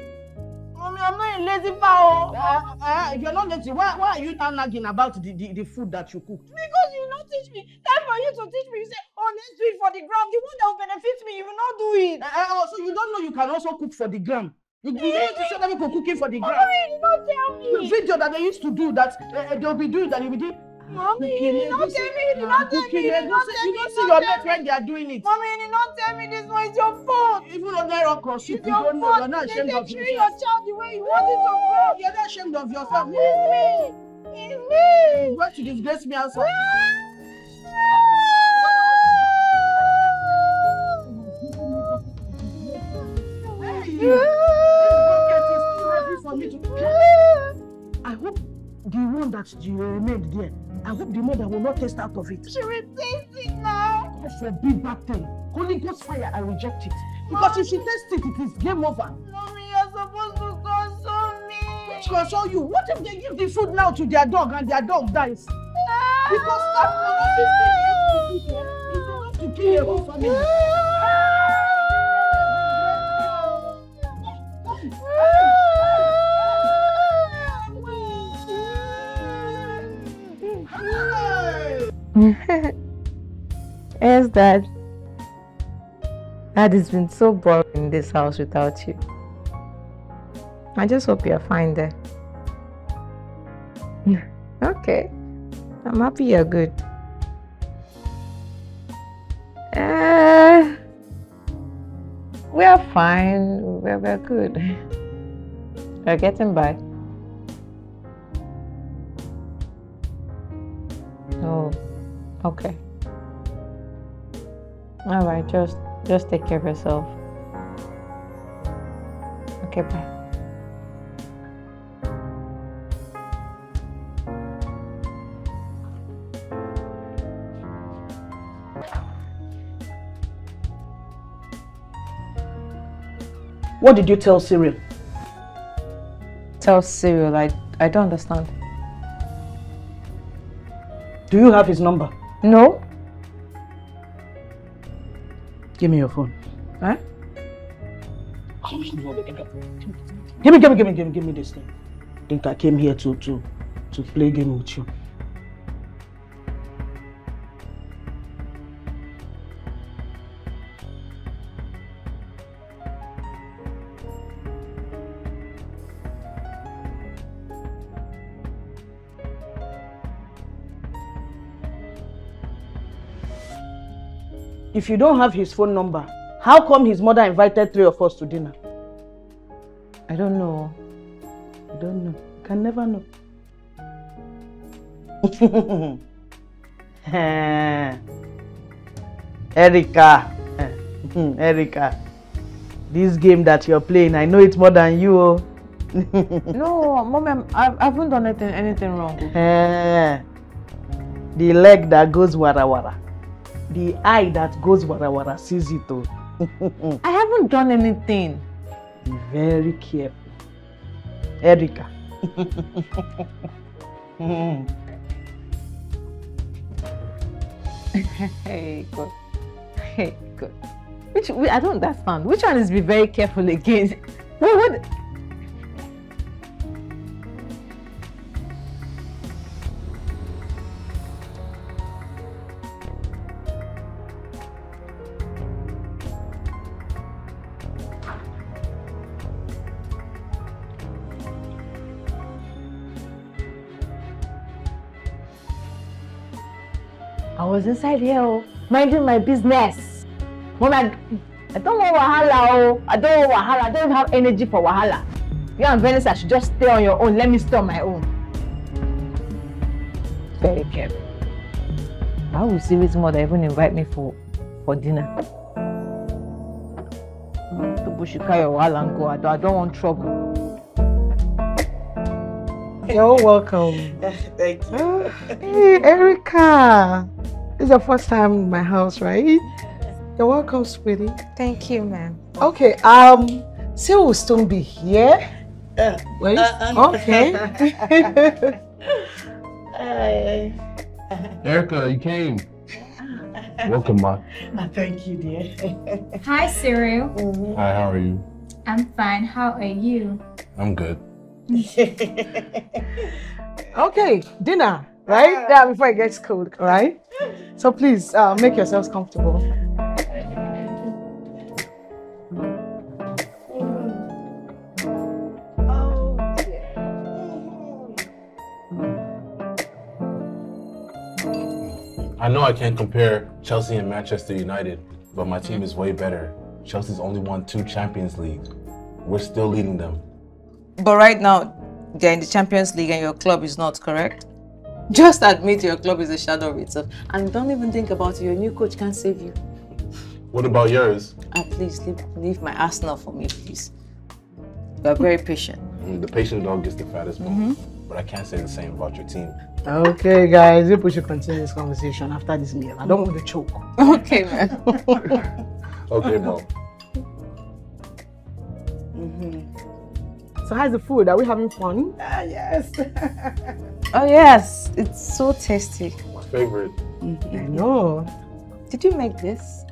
Mommy, I'm not a lazy fowl. Uh, uh, you're not lazy, why, why are you now nagging about the, the, the food that you cooked? Because you not teach me. Time for you to teach me. You say, oh, let's do it for the gram. The one that will benefit me, you will not do it. Uh, uh, so you don't know you can also cook for the gram. You, you need to show them people cooking for the gram. Mommy, did not tell me. The video that they used to do that uh, they'll be doing that you'll be doing. Mommy, you not tell me. You not tell me. You not tell You me. don't see your mate when they are doing it. Mommy, you not tell me this one is your fault. Even on rock or soup, It's you don't know. You're not They ashamed of yourself. your child the way you want it to grow. You're not ashamed of yourself. It's me. It's me. You want to disgrace me outside. I hope the one that you remained there, I hope the mother will not taste out of it. She will taste it now. God forbid that thing. Holy Ghost fire, I reject it. Because if she tastes it, it is game over. Mommy, you're supposed to console me. Which console you? What if they give the food now to their dog and their dog dies? Because that one is enough to kill a whole family. yes, Dad. Dad, it's been so boring in this house without you. I just hope you're fine there. okay. I'm happy you're good. Uh, we're fine. We're, we're good. We're getting by. Oh, okay. All right, just just take care of yourself. Okay, bye. What did you tell Cyril? Tell Cyril, I I don't understand. Do you have his number? No. Give me your phone. Huh? Give me, give me, give me, give me, give me this thing. Think I came here to to to play game with you. If you don't have his phone number, how come his mother invited three of us to dinner? I don't know. I don't know. You can never know. Erica. Erica. This game that you're playing, I know it's more than you. oh. no, I'm, I I haven't done anything, anything wrong. Eh, the leg that goes wara wara. The eye that goes wara wara sees it. Oh. I haven't done anything. Be very careful. Erica. hey, good. Hey, good. Which I don't understand. Which one is be very careful again? What? Was inside here, oh, minding my business. Mom, I, I don't want wahala, oh. I don't want wahala. I don't even have energy for wahala. You and Venice, I should just stay on your own. Let me stay on my own. Very careful. Why would Siri's mother even invite me for, for dinner? To Bushika your wahala and go. I don't, I don't want trouble. You're welcome. Thank you. Hey, Erica. This is your first time in my house, right? You're welcome, sweetie. Thank you, ma'am. Okay, um, Sil will soon be here. Uh, Wait, uh-uh. okay. Erica, you came. Welcome, Ma. Uh, thank you, dear. Hi, Cyril. Mm-hmm. Hi, how are you? I'm fine. How are you? I'm good. okay, dinner, right? Uh, yeah, before it gets cold, all right? So please, uh, make yourselves comfortable. I know I can't compare Chelsea and Manchester United, but my team is way better. Chelsea's only won two Champions League. We're still leading them. But right now, they're in the Champions League and your club is not, correct? Just admit your club is a shadow of itself. And don't even think about it. Your new coach can't save you. What about yours? Ah, please leave, leave my Arsenal for me, please. You are very patient. Mm, The patient dog gets the fattest bone. But I can't say the same about your team. Okay, guys, we should continue this conversation after this meal. I don't want to choke. Okay, man. Okay, Mom. So, how's the food? Are we having fun? Ah, yes. oh, yes. It's so tasty. My favorite. Mm-hmm. I know. Did you make this?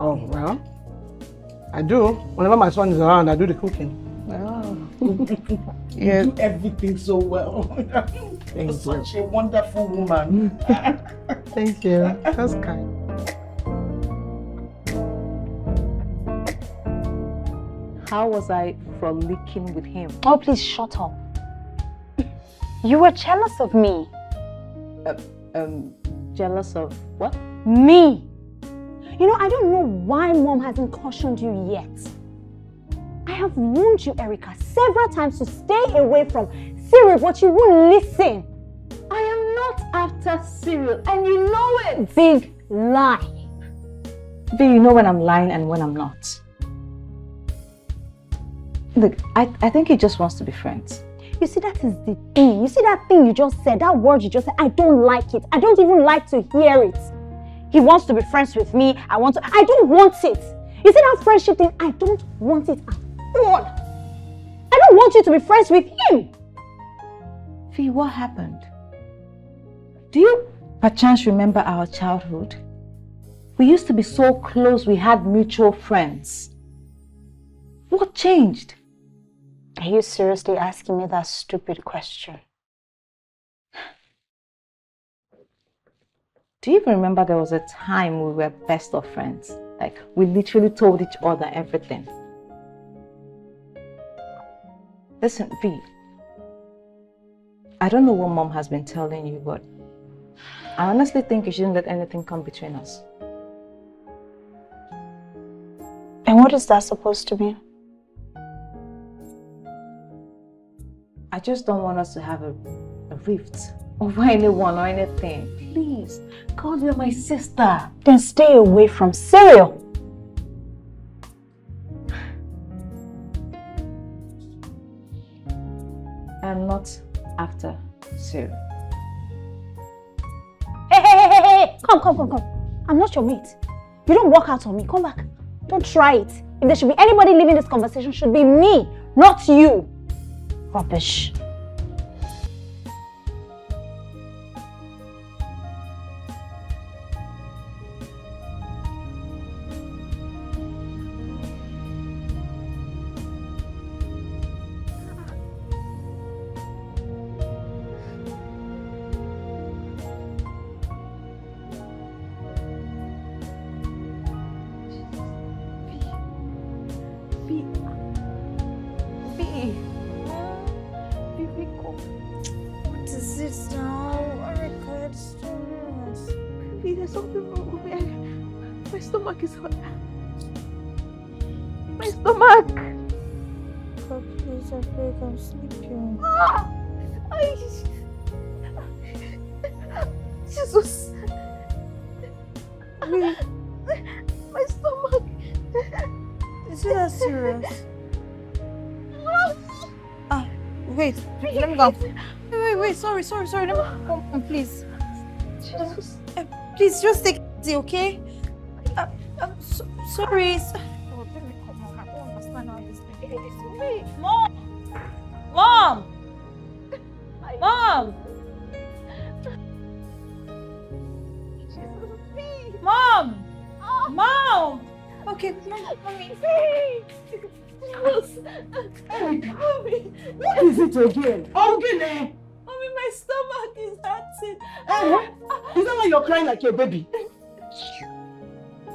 Oh, well, I do. Whenever my son is around, I do the cooking. Oh. Yeah. You do everything so well. Thank You're you. such a wonderful woman. Mm. Thank you. That's kind. How was I frolicking with him? Oh, please shut up. You were jealous of me. Um, jealous of what? Me. You know, I don't know why mom hasn't cautioned you yet. I have warned you, Erica, several times to stay away from Cyril, but you won't listen. I am not after Cyril, and you know it. Big lie. V, you know when I'm lying and when I'm not. Look, I, I think he just wants to be friends. You see, that is the thing. You see that thing you just said, that word you just said, I don't like it. I don't even like to hear it. He wants to be friends with me. I want to, I don't want it. You see that friendship thing? I don't want it at all. I don't want you to be friends with him. V, what happened? Do you perchance remember our childhood? We used to be so close we had mutual friends. What changed? Are you seriously asking me that stupid question? Do you even remember there was a time we were best of friends? Like, we literally told each other everything. Listen, V. I don't know what mom has been telling you, but I honestly think you shouldn't let anything come between us. And what is that supposed to mean? I just don't want us to have a, a rift over anyone or anything. Please, God, you're my sister. Then stay away from Cyril. I'm not after. Hey, hey, hey, hey, hey! Come, come, come, come. I'm not your mate. You don't walk out on me. Come back. Don't try it. If there should be anybody leaving this conversation, should be me, not you. Rubbish. God, please, I beg, I'm sleeping. Ah! Ay. Jesus. My stomach. Is it that serious? Ah, wait, let me go. Wait, wait, wait, sorry, sorry, sorry. Let me come, come, please. Jesus. Uh, please, just take it easy, okay? Uh, I'm so, sorry. so- Mom! Mom! Mom! Mom! Mom! Okay, mom, mommy. What is it again? Ogene! Mommy, my stomach is hurting. Eh? Is that why you're crying like a baby?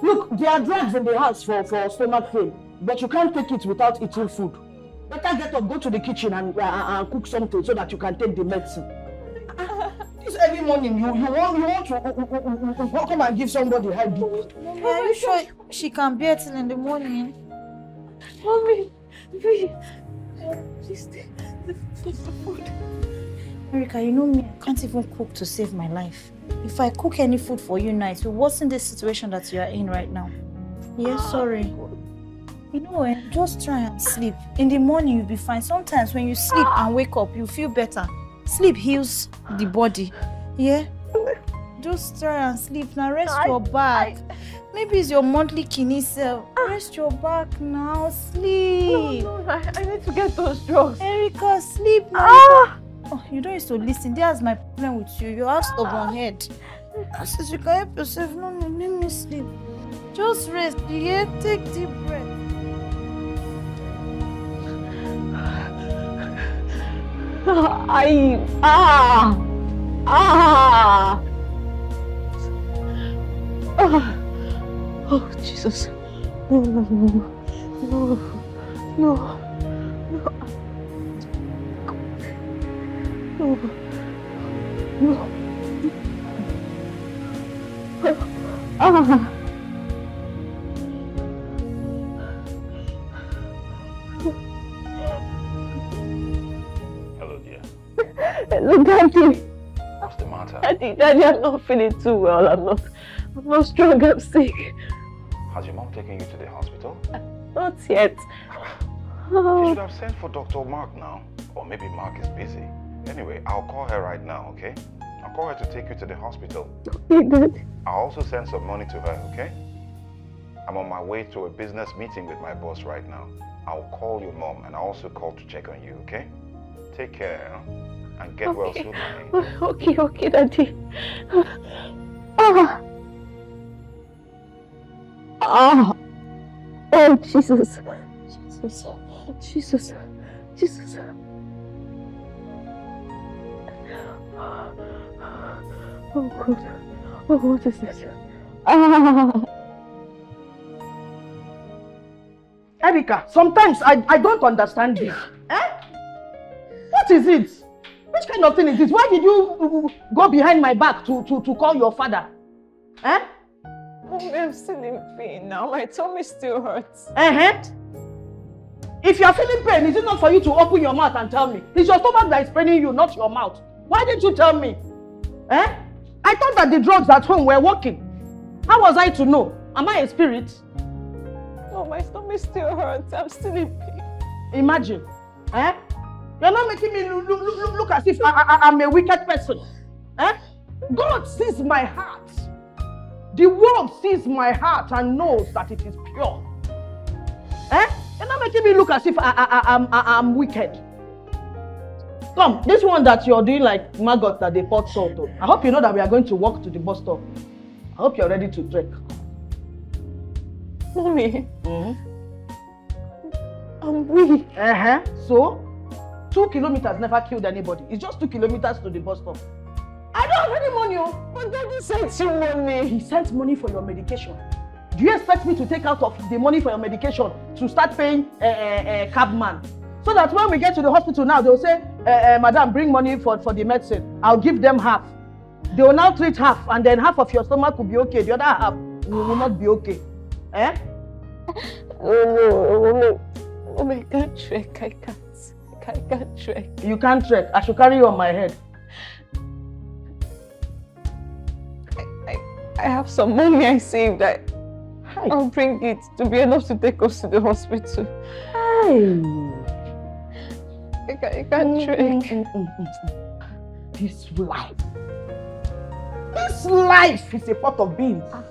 Look, there are drugs in the house for, for stomach pain, but you can't take it without eating food. Better get up, go to the kitchen and, uh, and cook something so that you can take the medicine. This early morning, you, you want, you want to uh, uh, uh, uh, uh, come and give somebody high BP. Mommy, are you sure she can bear till in the morning? Mommy, please. Please take the, take the food. Erica, you know me, I can't even cook to save my life. If I cook any food for you now, it will worsen the situation that you are in right now. Yes, sorry. You know, eh, just try and sleep. In the morning, you'll be fine. Sometimes when you sleep and wake up, you feel better. Sleep heals the body. Yeah? Just try and sleep. Now rest your back. Maybe it's your monthly kidney cell. Rest your back now. Sleep. No, no, I, I need to get those drugs. Erica, sleep now. Oh, you don't used to listen. That's my problem with you. You have stubborn head. I said you can help yourself. No, no, let me sleep. Just rest. Yeah, take deep breath. I ah ah. ah. Oh Jesus! No no no no no no no no Daddy. What's the matter? Daddy, Daddy, I'm not feeling too well. I'm not. I'm not strong. I'm sick. Has your mom taken you to the hospital? Not yet. She Oh, should have sent for Dr. Mark now. Or maybe Mark is busy. Anyway, I'll call her right now, okay? I'll call her to take you to the hospital. okay, Daddy. I'll also send some money to her, okay? I'm on my way to a business meeting with my boss right now. I'll call your mom and I'll also call to check on you, okay? Take care huh? And get well Okay. soon, honey. Okay, okay, Daddy. Ah. Ah. Oh, Jesus. Jesus. Jesus. Jesus. Oh God. Oh, what is this? Ah. Erica, sometimes I, I don't understand this. Eh? What is it? Which kind of thing is this? Why did you go behind my back to, to, to call your father? Eh? Mommy, I'm still in pain now. My tummy still hurts. Uh-huh. If you're feeling pain, is it not for you to open your mouth and tell me? It's your stomach that is paining you, not your mouth. Why didn't you tell me? Eh? I thought that the drugs at home were working. How was I to know? Am I a spirit? No, my stomach still hurts. I'm still in pain. Imagine. Eh? You're not making me look, look, look, as if I, I'm a wicked person. Eh? God sees my heart. The world sees my heart and knows that it is pure. Eh? You're not making me look as if I, I, I'm, I, I'm wicked. Come, this one that you're doing like maggot that they poured salt on. I hope you know that we are going to walk to the bus stop. I hope you're ready to drink. Mommy, Mm-hmm. I'm weak. Uh-huh. So, two kilometers never killed anybody. It's just two kilometers to the bus stop. I don't have any money, oh. But daddy sent you money. He sent money for your medication. Do you expect me to take out of the money for your medication to start paying a uh, uh, cabman? So that when we get to the hospital now, they'll say, uh, uh, Madam, bring money for, for the medicine. I'll give them half. They will now treat half, and then half of your stomach will be okay. The other half will, will not be okay. Eh? No, no, no. Mommy, I can't trek. I can't. I can't trek. You can't trek. I should carry you on my head. I, I have some money I saved. I, I'll bring it to be enough to take us to the hospital. Hi. I can't, I can't trek. This life. This life is a pot of beans. Ah.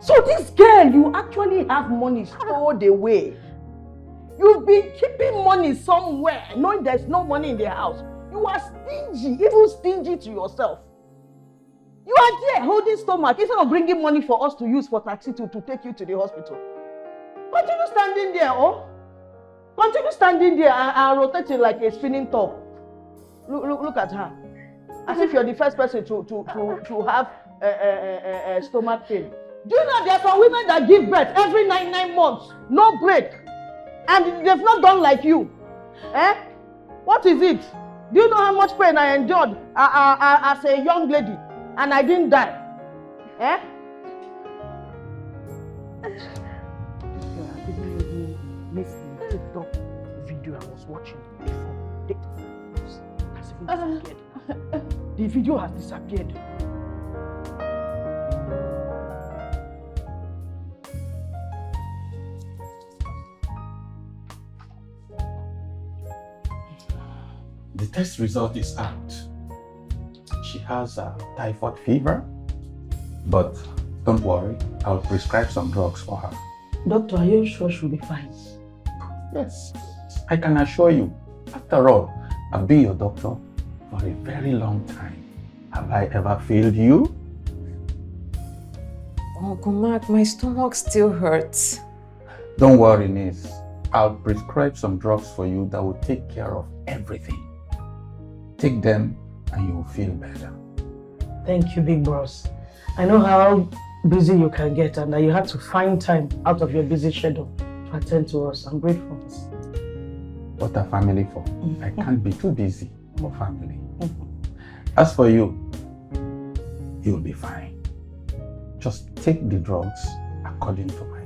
So this girl, you actually have money stored away. You've been keeping money somewhere, knowing there's no money in the house. You are stingy, even stingy to yourself. You are there holding stomach instead of bringing money for us to use for taxi to, to take you to the hospital. Continue standing there, oh. Continue standing there and, and rotating like a spinning top. Look, look, look at her. As if you're the first person to, to, to, to have a, a, a, a stomach pain. Do you know there are some women that give birth every nine, nine months, no break, and they've not done like you? Eh? What is it? Do you know how much pain I endured uh, uh, uh, as a young lady, and I didn't die? Eh? This girl, I didn't even miss the TikTok video I was watching before. It has even disappeared. The video has disappeared. The test result is out. She has a typhoid fever, but don't worry, I'll prescribe some drugs for her. Doctor, are you sure she'll be fine? Yes, I can assure you. After all, I've been your doctor for a very long time. Have I ever failed you? Oh, Uncle Mark, my stomach still hurts. Don't worry, niece. I'll prescribe some drugs for you that will take care of everything. Take them and you'll feel better. Thank you, big boss. I know how busy you can get and that you had to find time out of your busy schedule to attend to us. I'm grateful. What a family for. Mm-hmm. I can't be too busy for family. Mm-hmm. As for you, you'll be fine. Just take the drugs according to my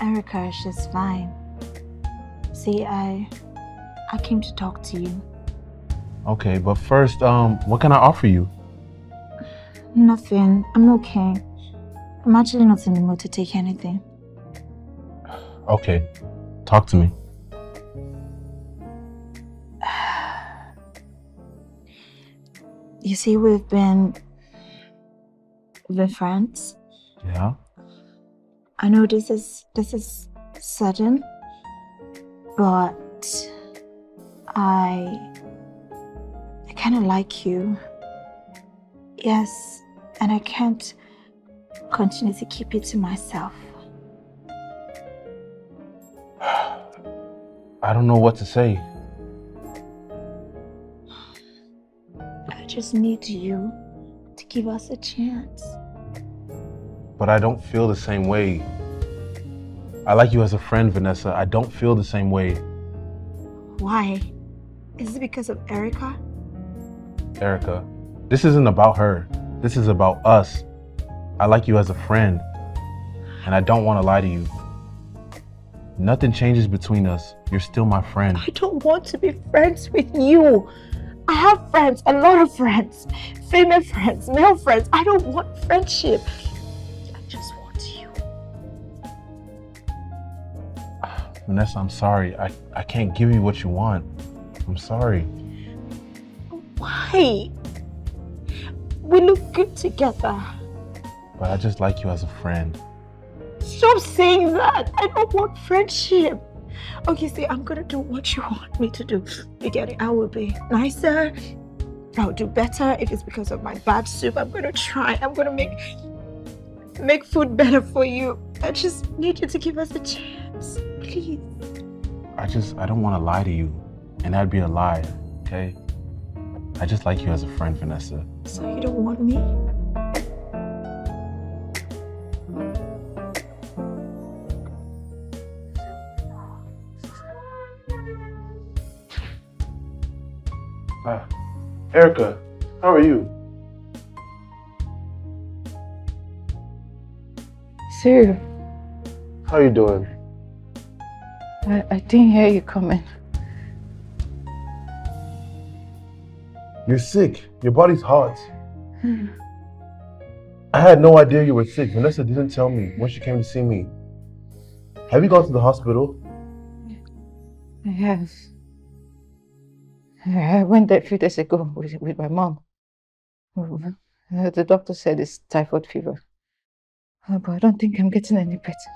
Erica, she's fine. See, I I came to talk to you. Okay, but first, um, what can I offer you? Nothing. I'm okay. I'm actually not in the mood to take anything. Okay, talk to me. You see, we've been we've been friends. Yeah. I know this is this is sudden, but I. I kind of like you. Yes, and I can't continue to keep it to myself. I don't know what to say. I just need you to give us a chance. But I don't feel the same way. I like you as a friend, Vanessa. I don't feel the same way. Why? Is it because of Erica? Erica, this isn't about her. This is about us. I like you as a friend. And I don't want to lie to you. Nothing changes between us. You're still my friend. I don't want to be friends with you. I have friends, a lot of friends. Female friends, male friends. I don't want friendship. Vanessa, I'm sorry. I, I can't give you what you want. I'm sorry. Why? We look good together. But I just like you as a friend. Stop saying that. I don't want friendship. Okay, see, I'm gonna do what you want me to do. You get it? I will be nicer. I'll do better. If it's because of my bad soup, I'm gonna try. I'm gonna make make food better for you. I just need you to give us a chance, please. I just, I don't want to lie to you. And that'd be a lie, okay? I just like you as a friend, Vanessa. So you don't want me? Ah, Erica, how are you? Sir, How are you doing? I, I didn't hear you coming. You're sick. Your body's hot. I had no idea you were sick. Vanessa didn't tell me when she came to see me. Have you gone to the hospital? I have. I went there a few days ago with, with my mom. Uh, The doctor said it's typhoid fever. Uh, But I don't think I'm getting any better.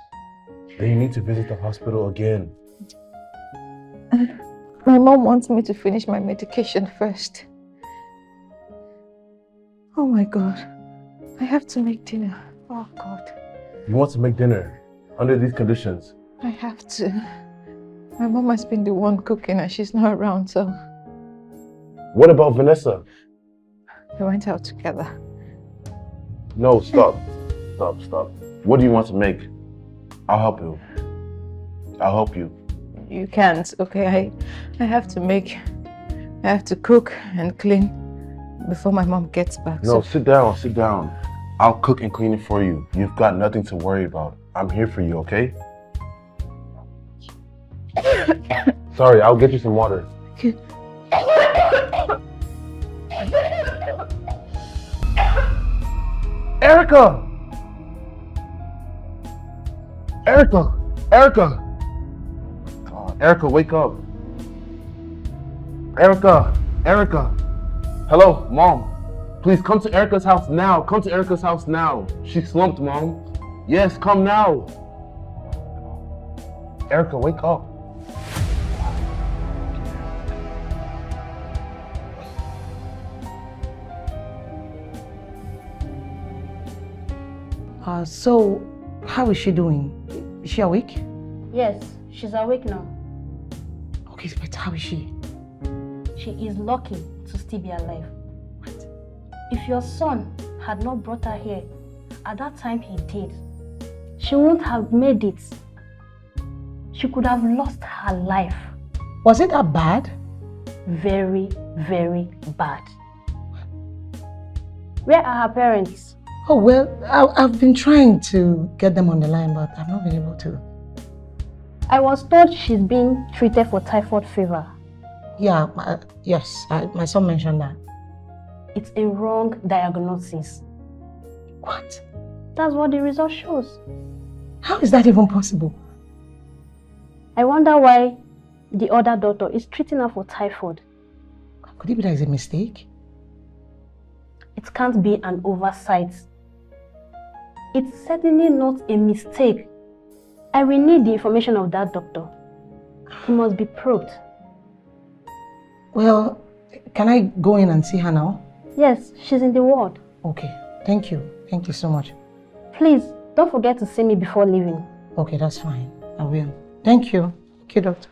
Then you need to visit the hospital again. My mom wants me to finish my medication first. Oh my god. I have to make dinner. Oh god. You want to make dinner under these conditions. I have to. My mom has been the one cooking and she's not around, so What about Vanessa? we went out together. No, stop. Stop, stop. What do you want to make? I'll help you. I'll help you. You can't, okay? I, I have to make, I have to cook and clean before my mom gets back. No, so sit down, sit down. I'll cook and clean it for you. You've got nothing to worry about. I'm here for you, okay? Sorry, I'll get you some water. Erica! Erica! Erica! God, Erica, wake up. Erica! Erica! Hello, mom. Please come to Erica's house now. Come to Erica's house now. She slumped, mom. Yes, come now. Erica, wake up. Uh, so, how is she doing? Is she awake? Yes, she's awake now. Okay, but how is she? She is lucky to still be alive. What? If your son had not brought her here, at that time he did, she wouldn't have made it. She could have lost her life. Was it that bad? Very, very bad. Where are her parents? Oh, well, I, I've been trying to get them on the line, but I've not been able to. I was told she's being treated for typhoid fever. Yeah, my, yes, I, my son mentioned that. It's a wrong diagnosis. What? That's what the result shows. How is that even possible? I wonder why the other doctor is treating her for typhoid. Could it be that it's a mistake? It can't be an oversight. It's certainly not a mistake. I will need the information of that doctor. He must be probed. Well, can I go in and see her now? Yes, she's in the ward. Okay. Thank you. Thank you so much. Please, don't forget to see me before leaving. Okay, that's fine. I will. Thank you. Okay, doctor.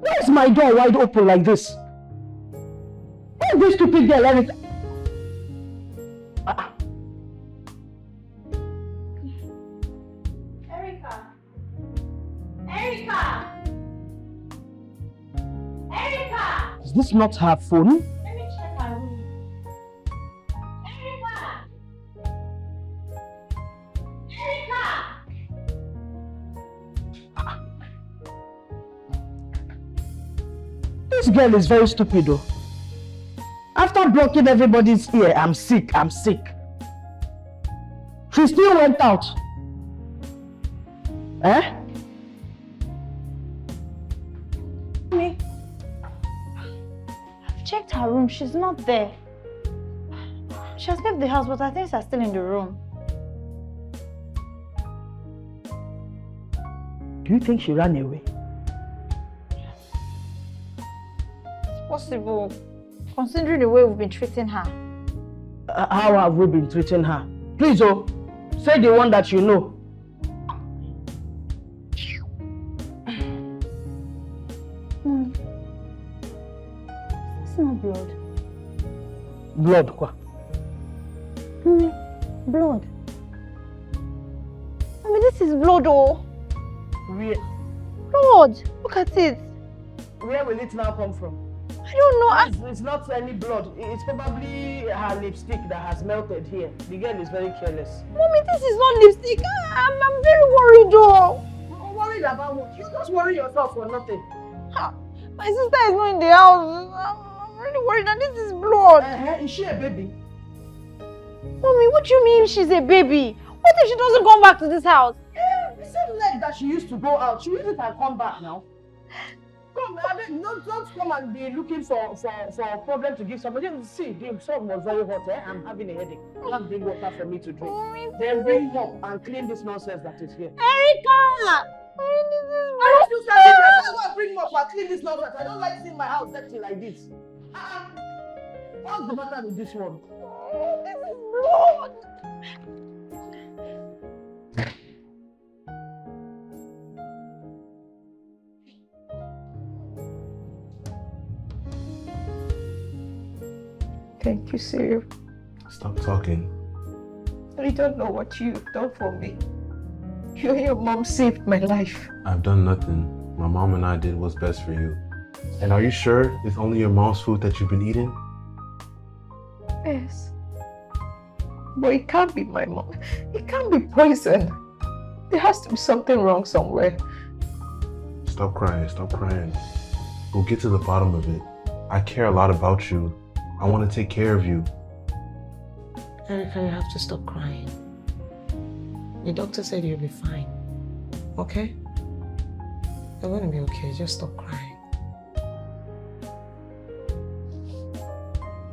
Why is my door wide open like this? Why is this stupid girl everything? Ah, Erica! Is this not her phone? Let me check her room. Erica! Erica! This girl is very stupid though. After blocking everybody's ear, I'm sick, I'm sick. She still went out. Eh? Checked her room. She's not there. She has left the house, but I think she's still in the room. Do you think she ran away? It's possible. Considering the way we've been treating her. Uh, how have we been treating her? Please, oh, say the one that you know. Blood, quoi. Hmm. Blood. I mean, this is blood, oh. Where, Blood. Look at it. where will it now come from? I don't know. I... It's, not any blood. It's probably her lipstick that has melted here. The girl is very careless. Mommy, this is not lipstick. I'm, I'm very worried, though. You're worried about what? You just worry yourself for nothing. Ha. My sister is not in the house. I'm, I'm worried that this is blood. Uh-huh. Is she a baby? Mommy, what do you mean she's a baby? What if she doesn't come back to this house? Yeah, the same leg that she used to go out. She use it and come back now. Come, I mean, don't, don't come and be looking for, for, for a problem to give somebody. See, the sun was very hot. Eh? I'm having a headache. Can't bring water for me to drink. Then bring up and clean this nonsense that is here. Erica! I don't still standing there. That's why I bring up and clean this nonsense. I don't like seeing my house dirty like this. Ah, What's the matter with this one? This is blood. Thank you, Cyril. Stop talking. I don't know what you've done for me. You and your mom saved my life. I've done nothing. My mom and I did what's best for you. And are you sure it's only your mom's food that you've been eating? Yes. But it can't be my mom. It can't be poison. There has to be something wrong somewhere. Stop crying, stop crying. We'll get to the bottom of it. I care a lot about you. I want to take care of you. Erica, you have to stop crying. The doctor said you'll be fine. Okay? You're gonna be okay. Just stop crying.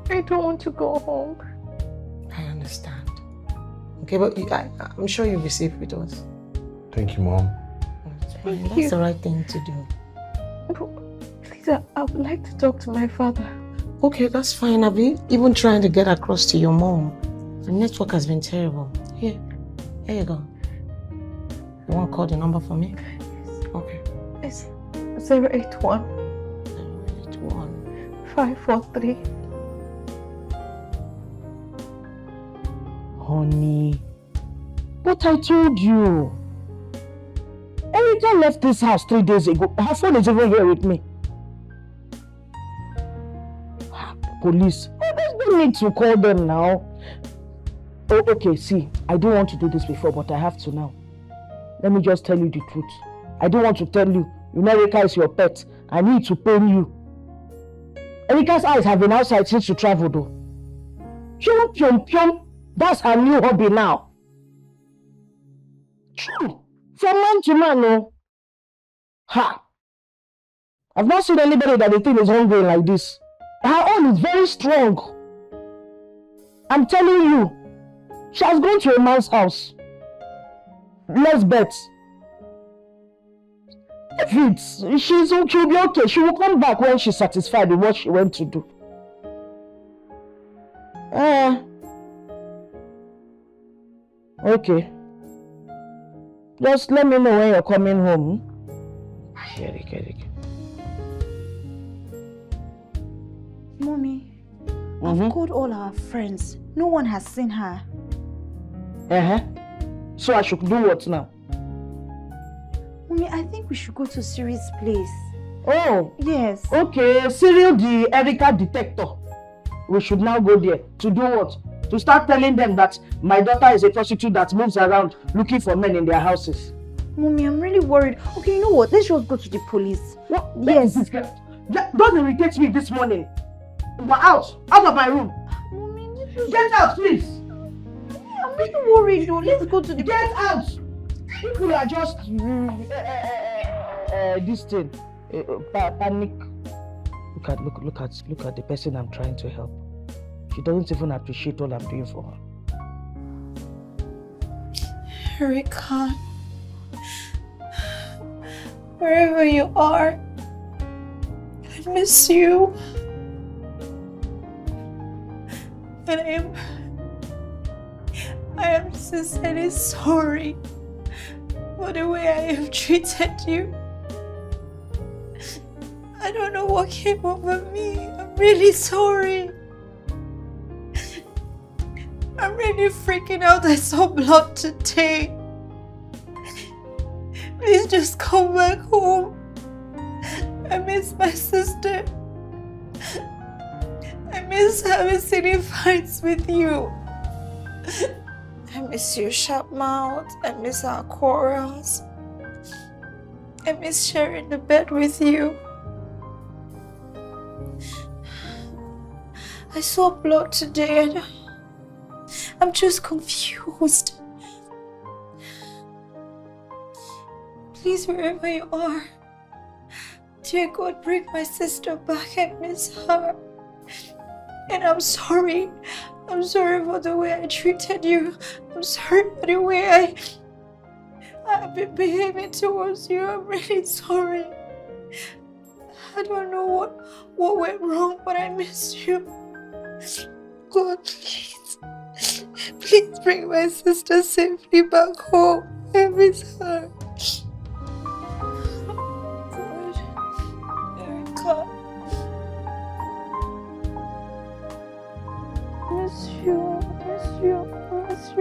I don't want to go home. I understand. Okay, but you, I, I'm sure you'll be safe with us. Thank you, Mom. Fine, That's you. the right thing to do. Please, I, I would like to talk to my father. Okay, that's fine. I've been even trying to get across to your mom. The network has been terrible. Here, here you go. You want to call the number for me? Okay. It's 081 81 543 Honey, but I told you. Erica left this house three days ago. Her phone is even here with me. Ah, police. Oh, there's no need to call them now. Oh, okay, see, I didn't want to do this before, but I have to now. Let me just tell you the truth. I don't want to tell you. You know Erica is your pet. I need to pain you. Erica's eyes have been outside since you traveled though. Pium, pium, pium. That's her new hobby now. True. From man to man, no. Ha. I've not seen anybody that they think is hungry like this. Her own is very strong. I'm telling you. She has gone to a man's house. Let's bet. Leave it. She's she'll be okay. She will come back when she's satisfied with what she went to do. Uh, okay. Just let me know when you're coming home. Get it, get it. Mommy, Mhm. I've called all our friends. No one has seen her. Uh-huh. So I should do what now? Mommy, I think we should go to Cyril's place. Oh. Yes. Okay, Cyril the Erica detector. We should now go there. To do what? To start telling them that my daughter is a prostitute that moves around looking for men in their houses. Mommy, I'm really worried. Okay, you know what? Let's just go to the police. What? Yes. This girl. Yeah, Don't irritate me this morning. We're out. Out of my room. Mommy, Get out, please. I'm really worried though. Let's go to the Get out. People are just uh, uh, this thing. Uh, panic. Look at look look at look at the person I'm trying to help. She doesn't even appreciate all I'm doing for her. Erica, wherever you are, I miss you. And I am, I am sincerely sorry for the way I have treated you. I don't know what came over me. I'm really sorry. I'm really freaking out. I saw blood today. Please just come back home. I miss my sister. I miss having silly fights with you. I miss your sharp mouth. I miss our quarrels. I miss sharing the bed with you. I saw blood today and I'm just confused. Please, wherever you are, dear God, bring my sister back. I miss her. And I'm sorry. I'm sorry for the way I treated you. I'm sorry for the way I I've been behaving towards you. I'm really sorry. I don't know what what went wrong, but I miss you. God, please. Please bring my sister safely back home. I miss her. God. Erica.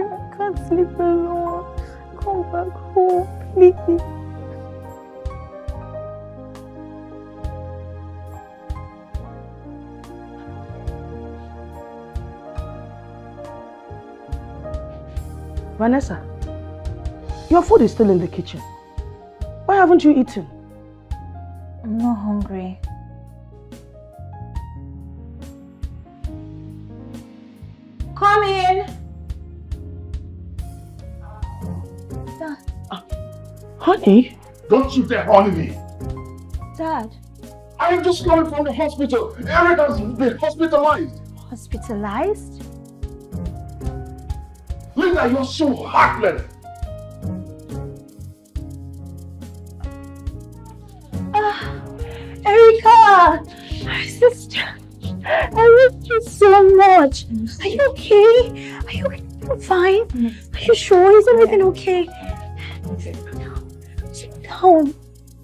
I can't sleep alone. Come back home, please. Vanessa, your food is still in the kitchen. Why haven't you eaten? I'm not hungry. Come in. Dad, ah, Honey? Don't you dare honey me. Dad, I'm just coming from the hospital. Erica's been hospitalized. hospitalized? Linda, you're so heartless. Ah, Erica, my sister, I love you so much. Are you okay? Are you I'm fine? Are you sure? Is everything okay? Sit down.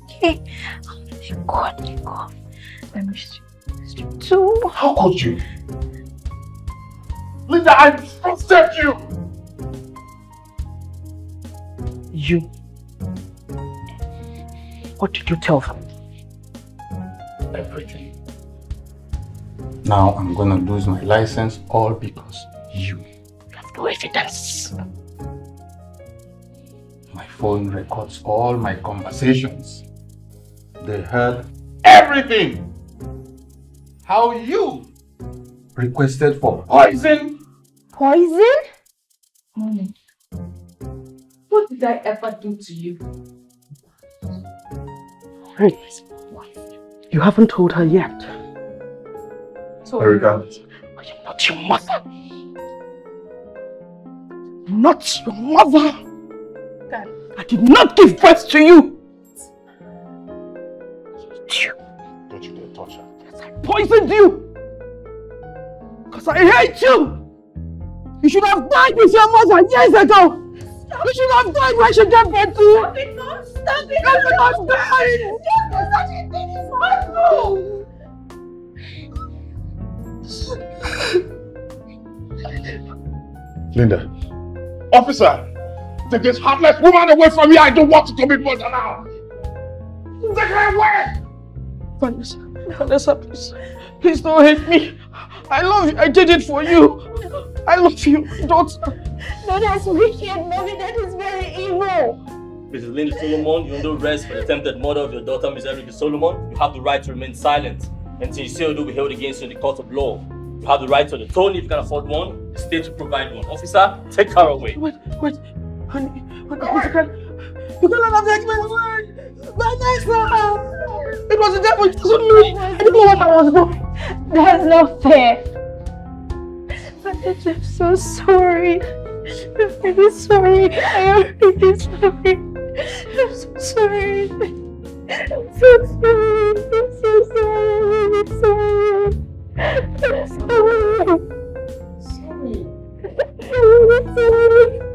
Okay. Oh, thank God, thank God. I miss you. I miss you too. How could you? Linda, I trusted you. You. What did you tell them? Everything. Now I'm gonna lose my license all because you. You have no evidence. My phone records all my conversations. They heard everything. How you requested for poison. Poison? Mommy, what did I ever do to you? You haven't told her yet. So Erica. I am not your mother. Not your mother. Dad. I did not give birth to you. Don't you dare touch her. Yes, I poisoned you. Because I hate you. You should have died with your mother years ago. You should have died when she gave birth to you. Stop it, Mom. Stop it. You should have died. Don't do such a thing. It's horrible. Linda. Officer! Take this heartless woman away from me. I don't want to commit murder now. Take her away! Vanessa, Vanessa, please. Please don't hate me. I love you. I did it for you. I love you. Don't. No, that's wicked, Mommy. That is very evil. Mrs. Linda Solomon, you're under arrest for the attempted murder of your daughter, Miss Erica Solomon. You have the right to remain silent until you say or do be held against you in the court of law. You have the right to an attorney if you can afford one. The state will provide one. Officer, take her away. Wait, wait. Honey, honey, you can, you cannot have taken me away. Vanessa! It was the devil. It wasn't me. I didn't know what I was doing. That's not fair. But I'm so sorry. I'm really sorry. I am really sorry. I'm so sorry. I'm so sorry. I'm so sorry. I'm sorry. I'm sorry. Sorry. I'm sorry.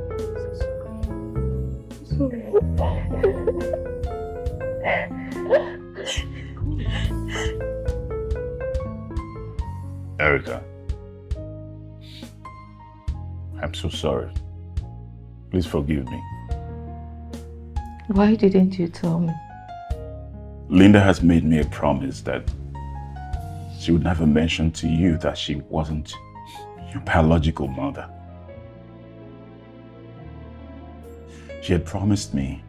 Erica. I'm so sorry. Please forgive me. Why didn't you tell me? Linda has made me a promise that she would never mention to you that she wasn't your biological mother. She had promised me,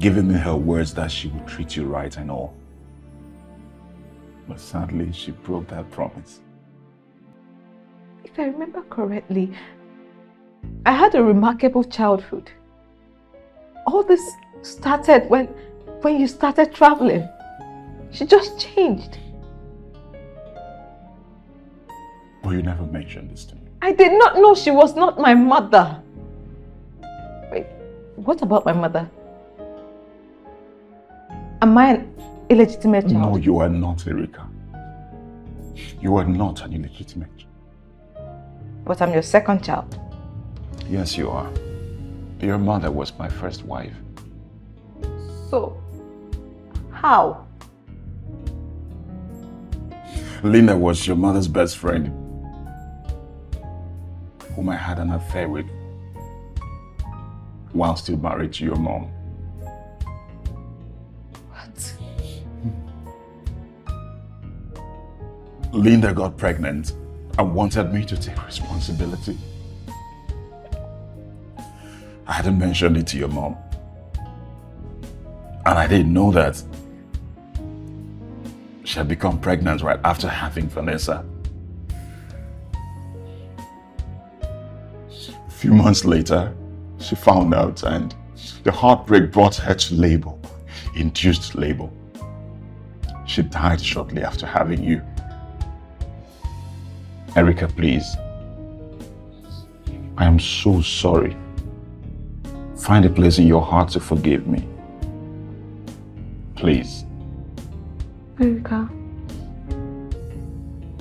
giving me her words that she would treat you right and all. But sadly, she broke that promise. If I remember correctly, I had a remarkable childhood. All this started when, when you started traveling. She just changed. But you never mentioned this to me. I did not know she was not my mother. Wait, what about my mother? Am I an illegitimate child? No, you are not, Erica. You are not an illegitimate child. But I'm your second child. Yes, you are. Your mother was my first wife. So, how? Linda was your mother's best friend, whom I had an affair with while still married to your mom. What? Linda got pregnant and wanted me to take responsibility. I hadn't mentioned it to your mom. And I didn't know that she had become pregnant right after having Vanessa. A few months later, she found out and the heartbreak brought her to labor, induced labor. She died shortly after having you. Erica, please. I am so sorry. Find a place in your heart to forgive me. Please. Erica.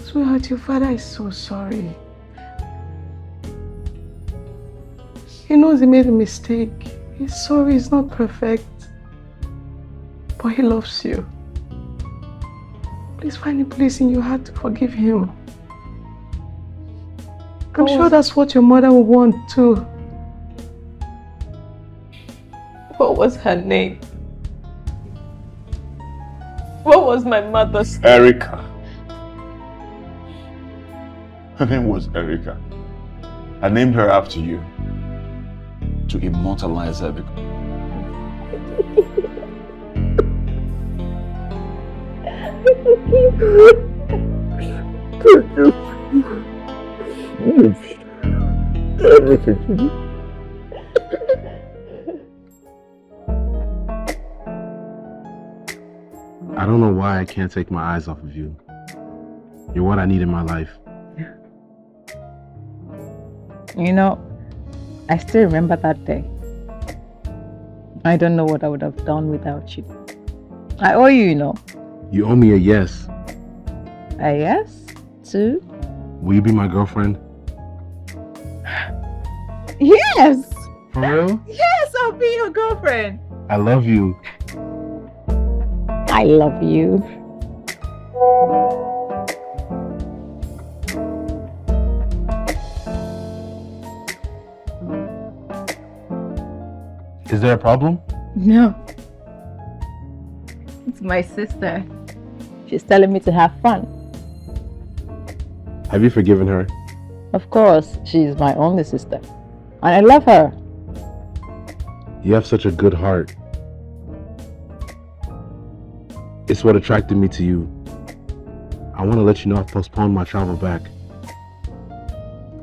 Sweetheart, your father is so sorry. He knows he made a mistake. He's sorry, he's not perfect. But he loves you. Please find a place in your heart to forgive him. I'm oh. sure that's what your mother will want too. Was her name? What was my mother's name? Erica. Her name was Erica. I named her after you. To immortalize her because Everything to me. I don't know why I can't take my eyes off of you. You're what I need in my life. You know, I still remember that day. I don't know what I would have done without you. I owe you, you know. You owe me a yes. A yes to Will you be my girlfriend? yes. For real? Yes, I'll be your girlfriend. I love you. I love you. Is there a problem? No. It's my sister. She's telling me to have fun. Have you forgiven her? Of course, she's my only sister. And I love her. You have such a good heart. It's what attracted me to you. I want to let you know I've postponed my travel back.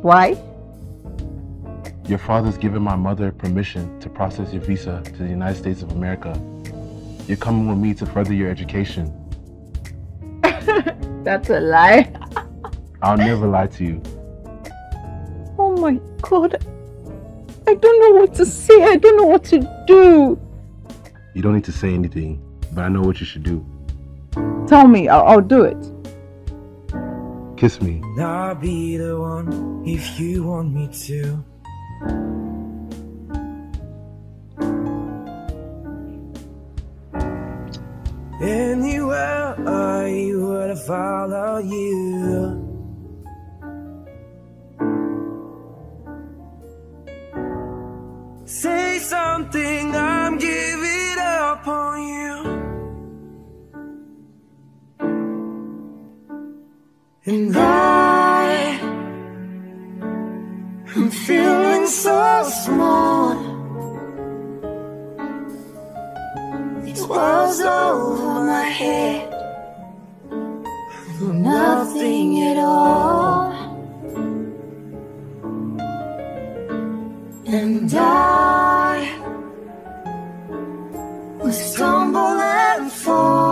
Why? Your father's given my mother permission to process your visa to the United States of America. You're coming with me to further your education. That's a lie. I'll never lie to you. Oh my god. I don't know what to say. I don't know what to do. You don't need to say anything, but I know what you should do. Tell me, I'll, I'll do it. Kiss me. I'll be the one if you want me to. Anywhere I would follow you. Say something, I'm giving up on And I am feeling so small. It was over my head nothing at all. And I will stumble and fall.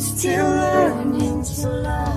still learning to love.